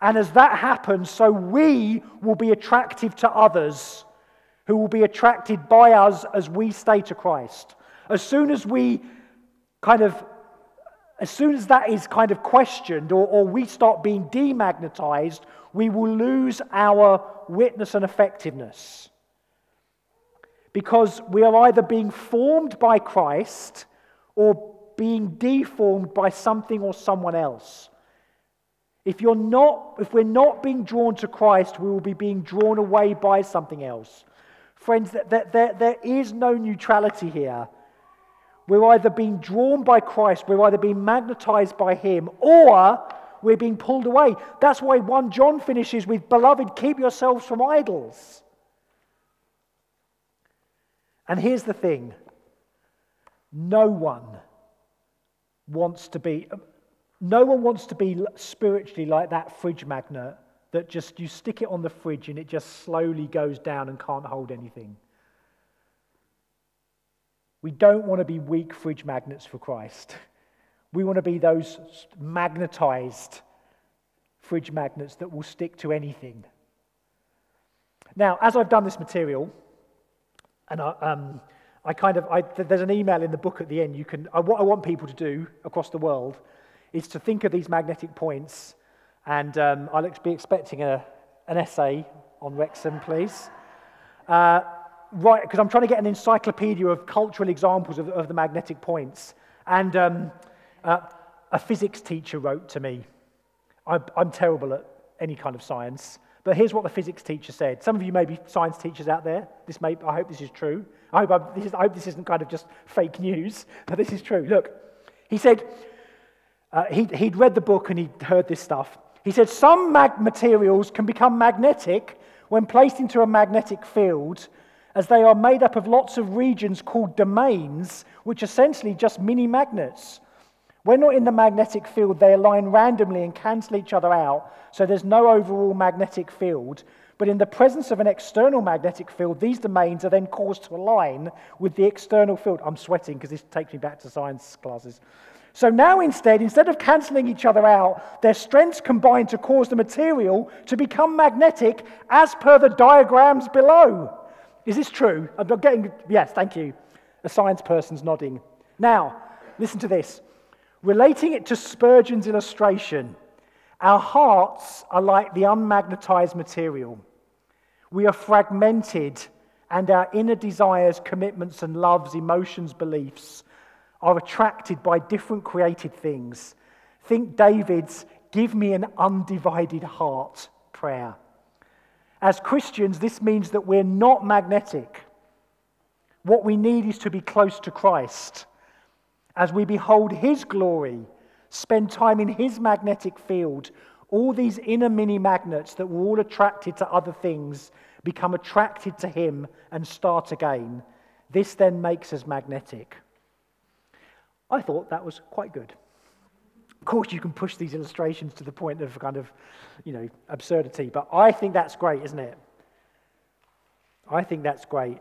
And as that happens, so we will be attractive to others who will be attracted by us as we stay to Christ. As soon as we kind of, as soon as that is kind of questioned or, or we start being demagnetized, we will lose our witness and effectiveness. Because we are either being formed by Christ or being deformed by something or someone else. If, you're not, if we're not being drawn to Christ, we will be being drawn away by something else. Friends, there, there, there is no neutrality here. We're either being drawn by Christ, we're either being magnetized by Him, or we're being pulled away. That's why 1 John finishes with, Beloved, keep yourselves from idols. And here's the thing no one wants to be, no one wants to be spiritually like that fridge magnet that just you stick it on the fridge and it just slowly goes down and can't hold anything. We don't want to be weak fridge magnets for Christ. We want to be those magnetized fridge magnets that will stick to anything. Now, as I've done this material, and I, um, I kind of, I, there's an email in the book at the end. You can, I, what I want people to do across the world is to think of these magnetic points and um, I'll be expecting a, an essay on Wrexham, please. Uh, right, because I'm trying to get an encyclopedia of cultural examples of, of the magnetic points. And um, uh, a physics teacher wrote to me. I'm, I'm terrible at any kind of science, but here's what the physics teacher said. Some of you may be science teachers out there. This may, I hope this is true. I hope, this is, I hope this isn't kind of just fake news, but this is true. Look, he said uh, he'd, he'd read the book and he'd heard this stuff. He said some mag- materials can become magnetic when placed into a magnetic field, as they are made up of lots of regions called domains, which are essentially just mini magnets. When not in the magnetic field, they align randomly and cancel each other out, so there's no overall magnetic field. But in the presence of an external magnetic field, these domains are then caused to align with the external field. I'm sweating because this takes me back to science classes. So now instead, instead of cancelling each other out, their strengths combine to cause the material to become magnetic as per the diagrams below. Is this true? I'm getting, yes, thank you. A science person's nodding. Now, listen to this. Relating it to Spurgeon's illustration, our hearts are like the unmagnetized material. We are fragmented, and our inner desires, commitments, and loves, emotions, beliefs are attracted by different created things. Think David's give me an undivided heart prayer. As Christians, this means that we're not magnetic. What we need is to be close to Christ. As we behold His glory, spend time in His magnetic field, all these inner mini magnets that were all attracted to other things become attracted to Him and start again. This then makes us magnetic. I thought that was quite good. Of course, you can push these illustrations to the point of kind of, you know, absurdity, but I think that's great, isn't it? I think that's great.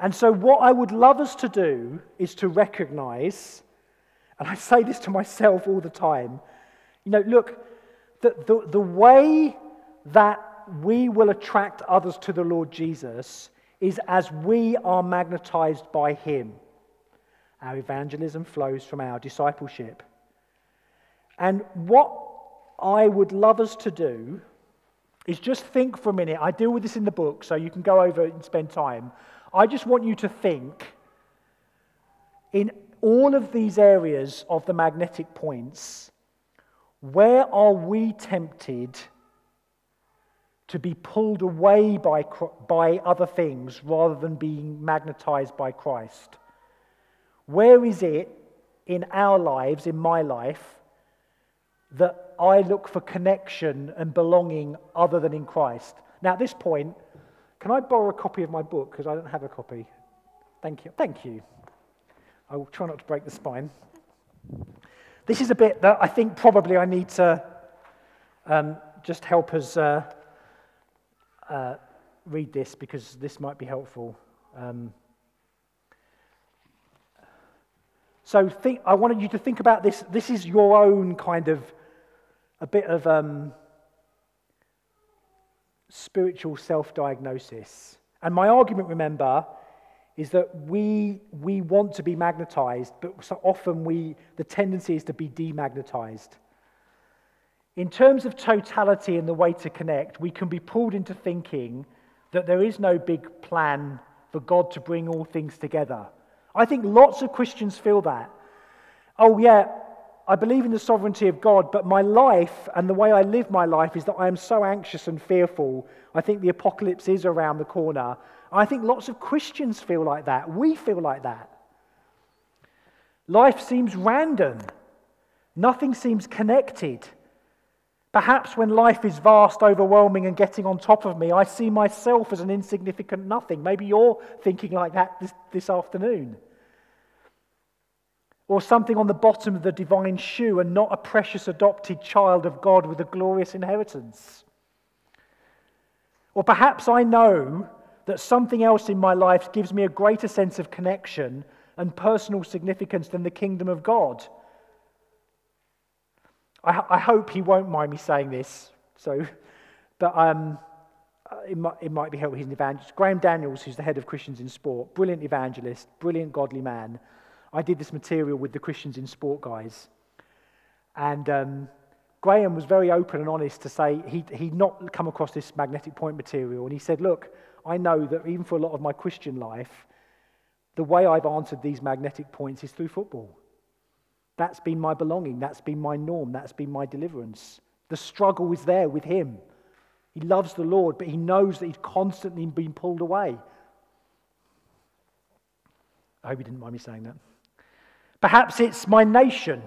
And so, what I would love us to do is to recognize, and I say this to myself all the time, you know, look, the, the, the way that we will attract others to the Lord Jesus is as we are magnetized by Him. Our evangelism flows from our discipleship. And what I would love us to do is just think for a minute. I deal with this in the book, so you can go over and spend time. I just want you to think in all of these areas of the magnetic points, where are we tempted to be pulled away by, by other things rather than being magnetized by Christ? Where is it in our lives, in my life, that I look for connection and belonging other than in Christ? Now, at this point, can I borrow a copy of my book? Because I don't have a copy. Thank you. Thank you. I will try not to break the spine. This is a bit that I think probably I need to um, just help us uh, uh, read this because this might be helpful. Um, so think, I wanted you to think about this. This is your own kind of a bit of um, spiritual self diagnosis. And my argument, remember, is that we, we want to be magnetized, but so often we, the tendency is to be demagnetized. In terms of totality and the way to connect, we can be pulled into thinking that there is no big plan for God to bring all things together. I think lots of Christians feel that. Oh, yeah, I believe in the sovereignty of God, but my life and the way I live my life is that I am so anxious and fearful. I think the apocalypse is around the corner. I think lots of Christians feel like that. We feel like that. Life seems random, nothing seems connected. Perhaps when life is vast, overwhelming, and getting on top of me, I see myself as an insignificant nothing. Maybe you're thinking like that this, this afternoon. Or something on the bottom of the divine shoe and not a precious adopted child of God with a glorious inheritance. Or perhaps I know that something else in my life gives me a greater sense of connection and personal significance than the kingdom of God. I, I hope he won't mind me saying this, so, but um, it, might, it might be helpful. He's an evangelist. Graham Daniels, who's the head of Christians in Sport, brilliant evangelist, brilliant godly man. I did this material with the Christians in Sport guys. And um, Graham was very open and honest to say he'd, he'd not come across this magnetic point material. And he said, Look, I know that even for a lot of my Christian life, the way I've answered these magnetic points is through football. That's been my belonging. That's been my norm. That's been my deliverance. The struggle is there with him. He loves the Lord, but he knows that he's constantly been pulled away. I hope he didn't mind me saying that. Perhaps it's my nation,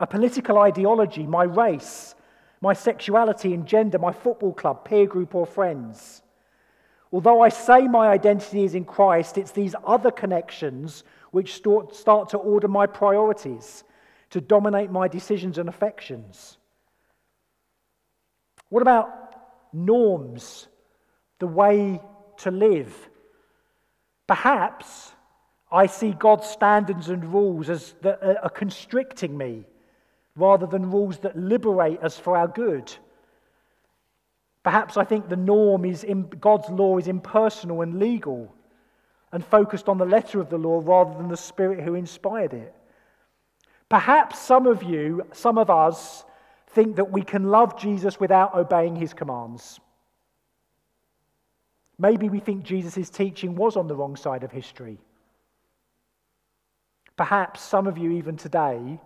a political ideology, my race, my sexuality and gender, my football club, peer group, or friends. Although I say my identity is in Christ, it's these other connections which start to order my priorities to dominate my decisions and affections? What about norms, the way to live? Perhaps I see God's standards and rules as that are constricting me rather than rules that liberate us for our good. Perhaps I think the norm is in, God's law is impersonal and legal and focused on the letter of the law rather than the spirit who inspired it. Perhaps some of you, some of us, think that we can love Jesus without obeying his commands. Maybe we think Jesus' teaching was on the wrong side of history. Perhaps some of you, even today,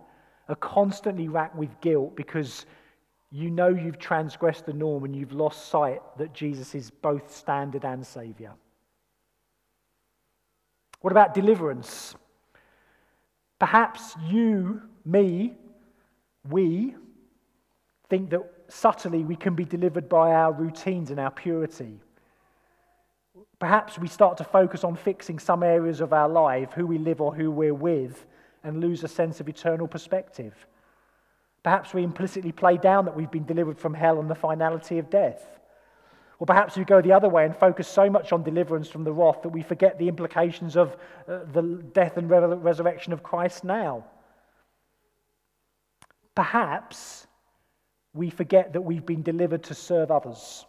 are constantly racked with guilt because you know you've transgressed the norm and you've lost sight that Jesus is both standard and Saviour. What about deliverance? Perhaps you, me, we think that subtly we can be delivered by our routines and our purity. Perhaps we start to focus on fixing some areas of our life, who we live or who we're with, and lose a sense of eternal perspective. Perhaps we implicitly play down that we've been delivered from hell and the finality of death. Or perhaps we go the other way and focus so much on deliverance from the wrath that we forget the implications of uh, the death and re- resurrection of Christ now. Perhaps we forget that we've been delivered to serve others.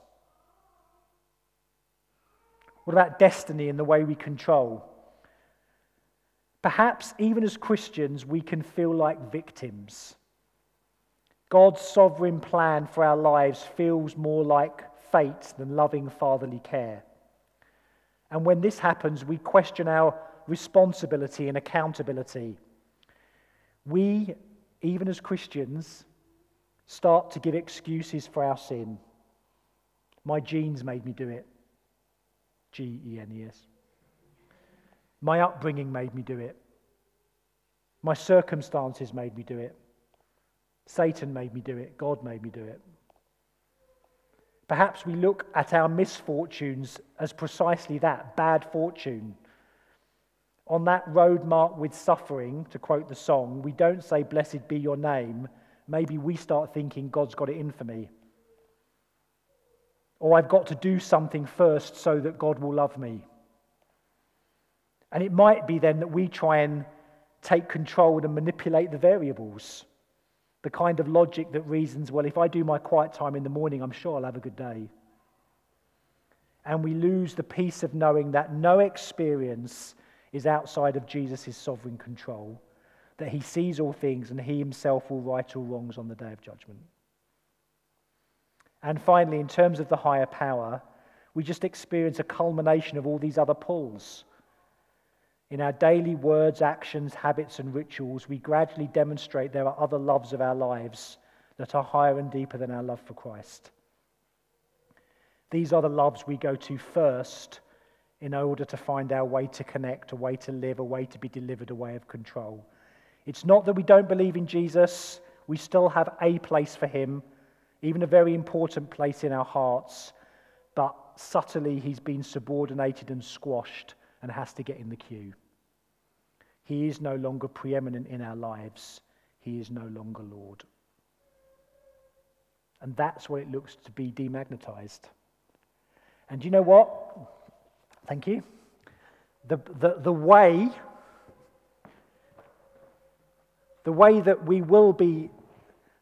What about destiny and the way we control? Perhaps even as Christians, we can feel like victims. God's sovereign plan for our lives feels more like fate than loving fatherly care. And when this happens, we question our responsibility and accountability. We, even as Christians, start to give excuses for our sin. My genes made me do it. G E N E S. My upbringing made me do it. My circumstances made me do it. Satan made me do it. God made me do it. Perhaps we look at our misfortunes as precisely that bad fortune. On that road marked with suffering, to quote the song, we don't say, Blessed be your name. Maybe we start thinking, God's got it in for me. Or I've got to do something first so that God will love me. And it might be then that we try and take control and manipulate the variables. The kind of logic that reasons, well, if I do my quiet time in the morning, I'm sure I'll have a good day. And we lose the peace of knowing that no experience is outside of Jesus' sovereign control, that he sees all things and he himself will right all wrongs on the day of judgment. And finally, in terms of the higher power, we just experience a culmination of all these other pulls. In our daily words, actions, habits, and rituals, we gradually demonstrate there are other loves of our lives that are higher and deeper than our love for Christ. These are the loves we go to first in order to find our way to connect, a way to live, a way to be delivered, a way of control. It's not that we don't believe in Jesus, we still have a place for him, even a very important place in our hearts, but subtly he's been subordinated and squashed and has to get in the queue. He is no longer preeminent in our lives, he is no longer Lord. And that's what it looks to be demagnetized. And you know what? Thank you. The, the, the way the way that we will be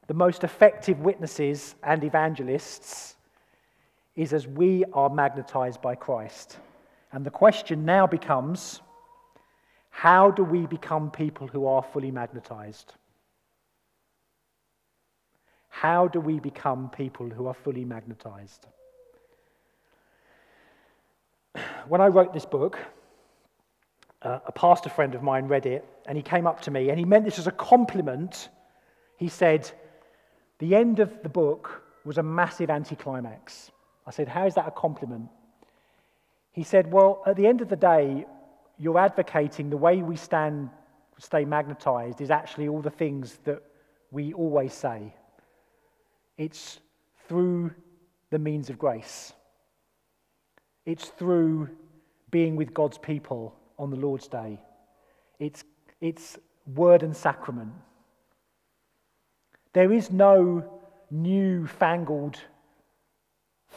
the most effective witnesses and evangelists is as we are magnetized by Christ. And the question now becomes how do we become people who are fully magnetized? How do we become people who are fully magnetized? When I wrote this book, uh, a pastor friend of mine read it and he came up to me and he meant this as a compliment. He said, The end of the book was a massive anticlimax. I said, How is that a compliment? He said, Well, at the end of the day, you're advocating the way we stand, stay magnetized is actually all the things that we always say. It's through the means of grace, it's through being with God's people on the Lord's Day, it's, it's word and sacrament. There is no new fangled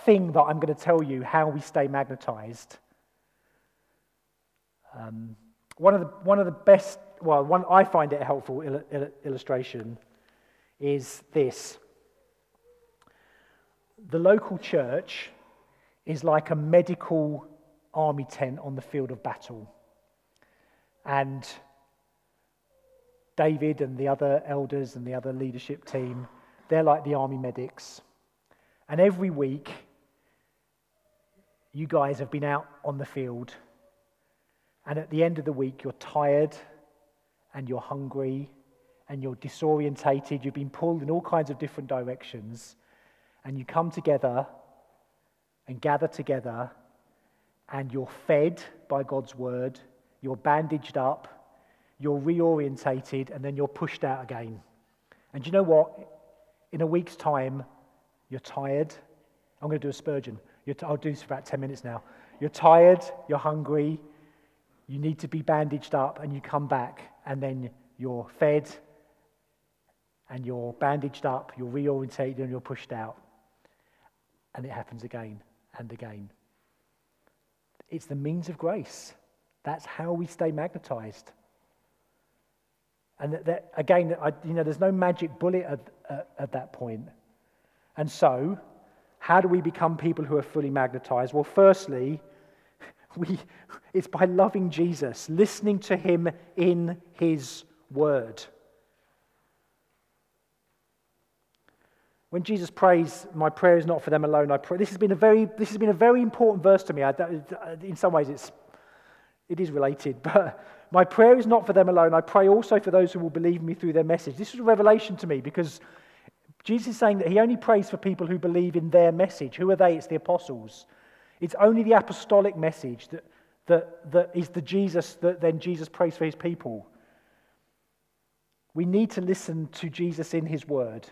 thing that I'm going to tell you how we stay magnetized. Um, one, of the, one of the best, well, one, I find it a helpful il- il- illustration is this. The local church is like a medical army tent on the field of battle. And David and the other elders and the other leadership team, they're like the army medics. And every week, you guys have been out on the field, and at the end of the week, you're tired and you're hungry and you're disorientated. You've been pulled in all kinds of different directions, and you come together and gather together, and you're fed by God's word, you're bandaged up, you're reorientated, and then you're pushed out again. And you know what? In a week's time, you're tired. I'm going to do a Spurgeon. T- I'll do this for about 10 minutes now. You're tired, you're hungry, you need to be bandaged up, and you come back, and then you're fed, and you're bandaged up, you're reorientated, and you're pushed out. And it happens again and again. It's the means of grace. That's how we stay magnetized. And that, that, again, I, you know, there's no magic bullet at, at, at that point. And so, how do we become people who are fully magnetized? Well, firstly, we, it's by loving Jesus, listening to him in his word. When Jesus prays, my prayer is not for them alone. I pray. This has been a very, this has been a very important verse to me. I, in some ways, it's, it is related, but my prayer is not for them alone. I pray also for those who will believe me through their message. This was a revelation to me because Jesus is saying that he only prays for people who believe in their message. Who are they? It's the apostles. It's only the apostolic message that, that, that is the Jesus that then Jesus prays for his people. We need to listen to Jesus in his word.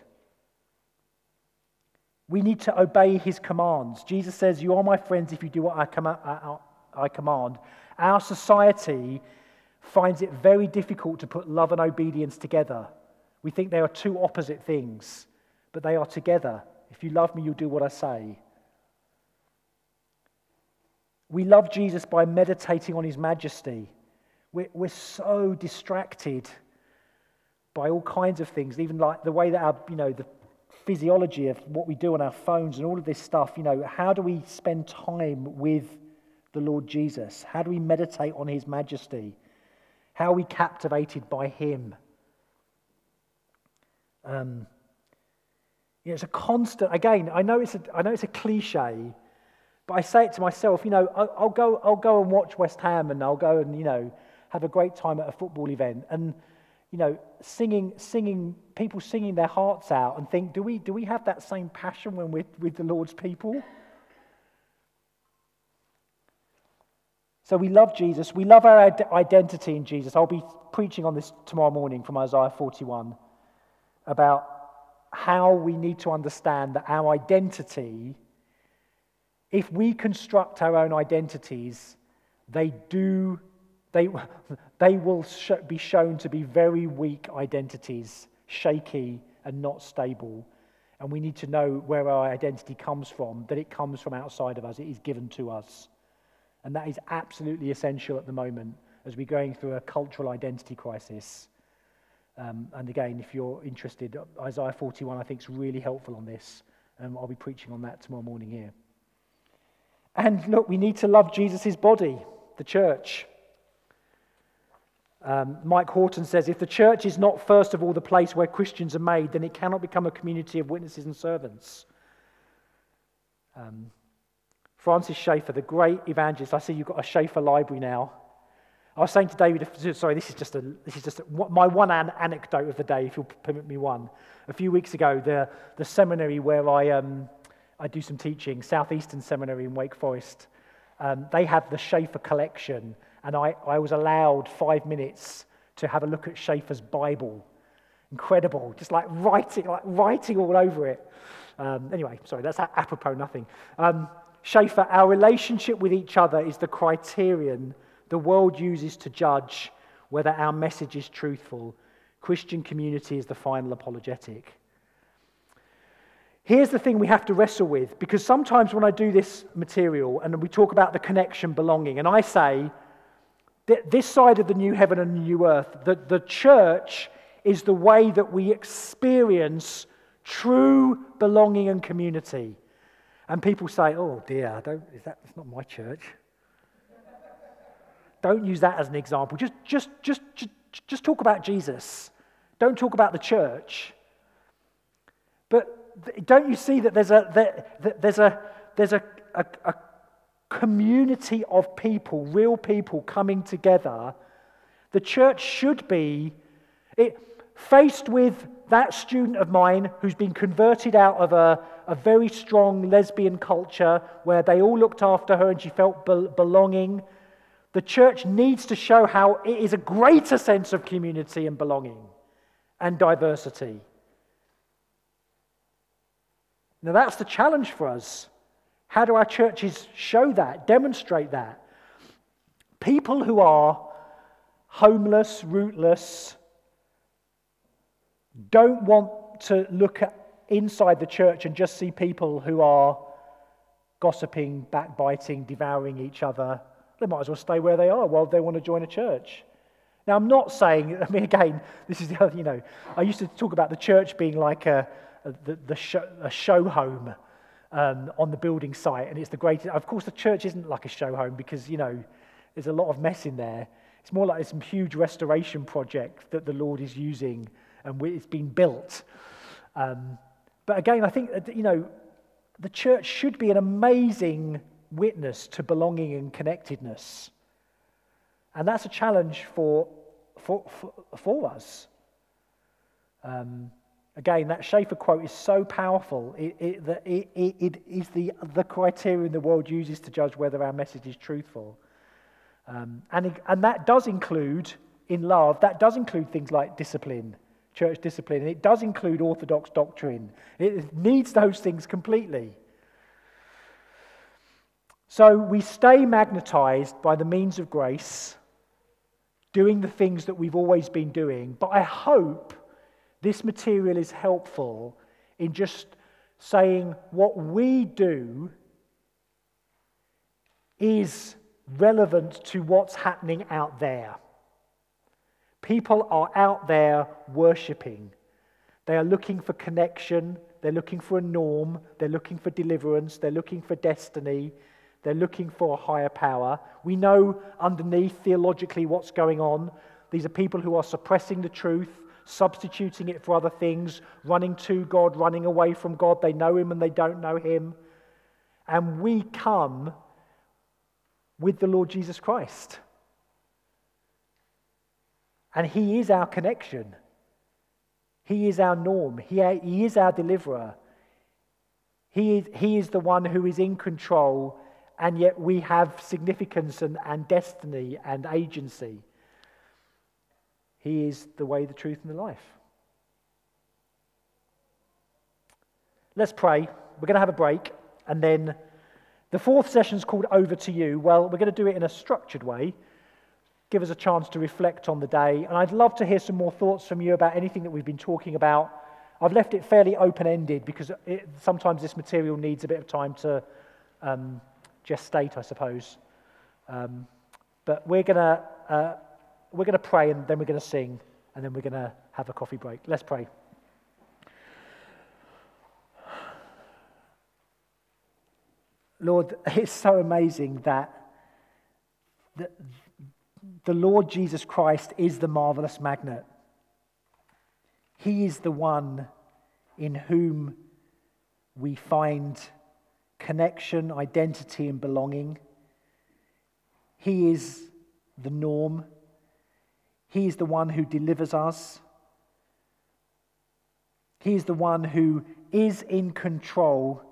We need to obey his commands. Jesus says, You are my friends if you do what I, com- I, I command. Our society finds it very difficult to put love and obedience together. We think they are two opposite things but they are together. If you love me, you'll do what I say. We love Jesus by meditating on his majesty. We're, we're so distracted by all kinds of things, even like the way that our, you know, the physiology of what we do on our phones and all of this stuff. You know, how do we spend time with the Lord Jesus? How do we meditate on his majesty? How are we captivated by him? Um, you know, it's a constant, again, I know it's a, I know it's a cliche, but I say it to myself, you know, I'll, I'll, go, I'll go and watch West Ham and I'll go and, you know, have a great time at a football event. And, you know, singing, singing, people singing their hearts out and think, do we, do we have that same passion when we're with the Lord's people? So we love Jesus. We love our identity in Jesus. I'll be preaching on this tomorrow morning from Isaiah 41 about how we need to understand that our identity, if we construct our own identities, they do, they, they will be shown to be very weak identities, shaky and not stable. And we need to know where our identity comes from, that it comes from outside of us, it is given to us. And that is absolutely essential at the moment as we're going through a cultural identity crisis. Um, and again, if you're interested, Isaiah 41 I think is really helpful on this. Um, I'll be preaching on that tomorrow morning here. And look, we need to love Jesus' body, the church. Um, Mike Horton says if the church is not, first of all, the place where Christians are made, then it cannot become a community of witnesses and servants. Um, Francis Schaeffer, the great evangelist, I see you've got a Schaeffer library now. I was saying to David, sorry, this is just, a, this is just a, my one an- anecdote of the day, if you'll permit me one. A few weeks ago, the, the seminary where I, um, I do some teaching, Southeastern Seminary in Wake Forest, um, they have the Schaeffer collection, and I, I was allowed five minutes to have a look at Schaeffer's Bible. Incredible, just like writing, like writing all over it. Um, anyway, sorry, that's apropos nothing. Um, Schaeffer, our relationship with each other is the criterion the world uses to judge whether our message is truthful. Christian community is the final apologetic. Here's the thing we have to wrestle with because sometimes when I do this material and we talk about the connection, belonging, and I say that this side of the new heaven and new earth, that the church is the way that we experience true belonging and community. And people say, oh dear, don't, is that, that's not my church. Don't use that as an example. Just, just, just, just, just talk about Jesus. Don't talk about the church. But don't you see that there's a, that there's a, there's a, a, a community of people, real people coming together? The church should be it, faced with that student of mine who's been converted out of a, a very strong lesbian culture where they all looked after her and she felt be- belonging the church needs to show how it is a greater sense of community and belonging and diversity. Now, that's the challenge for us. How do our churches show that, demonstrate that? People who are homeless, rootless, don't want to look at inside the church and just see people who are gossiping, backbiting, devouring each other, they might as well stay where they are while they want to join a church. Now, I'm not saying, I mean, again, this is the other, you know, I used to talk about the church being like a, a the, the show, a show home um, on the building site, and it's the greatest. Of course, the church isn't like a show home because, you know, there's a lot of mess in there. It's more like some huge restoration project that the Lord is using and it's been built. Um, but again, I think, that, you know, the church should be an amazing witness to belonging and connectedness. And that's a challenge for, for, for, for us. Um, again, that Schaeffer quote is so powerful. It, it, that it, it, it is the, the criterion the world uses to judge whether our message is truthful. Um, and, and that does include, in love, that does include things like discipline, church discipline, and it does include orthodox doctrine. It needs those things completely. So we stay magnetized by the means of grace, doing the things that we've always been doing. But I hope this material is helpful in just saying what we do is relevant to what's happening out there. People are out there worshipping. They are looking for connection. They're looking for a norm. They're looking for deliverance. They're looking for destiny. They're looking for a higher power. We know underneath theologically what's going on. These are people who are suppressing the truth, substituting it for other things, running to God, running away from God. They know Him and they don't know Him. And we come with the Lord Jesus Christ. And He is our connection. He is our norm. He, he is our deliverer. He is, he is the one who is in control, and yet we have significance and, and destiny and agency. He is the way, the truth, and the life. Let's pray. We're going to have a break, and then the fourth session is called Over to You. Well, we're going to do it in a structured way, give us a chance to reflect on the day. And I'd love to hear some more thoughts from you about anything that we've been talking about. I've left it fairly open ended because it, sometimes this material needs a bit of time to um, gestate, I suppose. Um, but we're going to. Uh, we're going to pray and then we're going to sing and then we're going to have a coffee break. Let's pray. Lord, it's so amazing that the, the Lord Jesus Christ is the marvelous magnet. He is the one in whom we find connection, identity, and belonging. He is the norm. He is the one who delivers us. He is the one who is in control.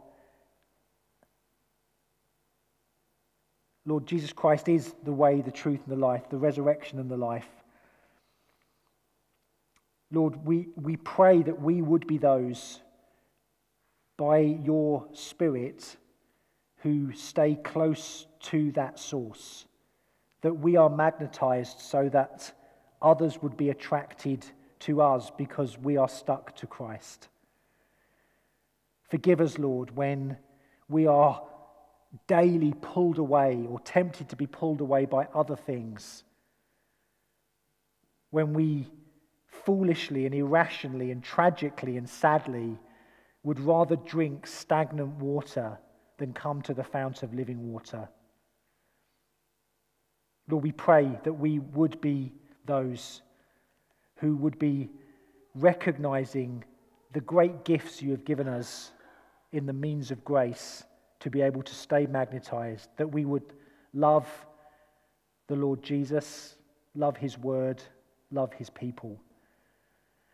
Lord Jesus Christ is the way, the truth, and the life, the resurrection and the life. Lord, we, we pray that we would be those by your Spirit who stay close to that source, that we are magnetized so that others would be attracted to us because we are stuck to Christ. Forgive us, Lord, when we are daily pulled away or tempted to be pulled away by other things. When we foolishly and irrationally and tragically and sadly would rather drink stagnant water than come to the fount of living water. Lord, we pray that we would be those who would be recognizing the great gifts you have given us in the means of grace to be able to stay magnetized, that we would love the Lord Jesus, love his word, love his people.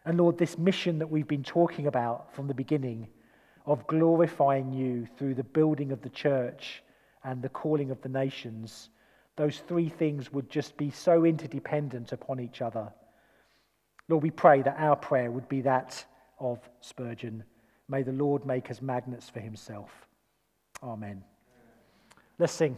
And Lord, this mission that we've been talking about from the beginning of glorifying you through the building of the church and the calling of the nations those three things would just be so interdependent upon each other. Lord, we pray that our prayer would be that of Spurgeon. May the Lord make us magnets for himself. Amen. Let's sing.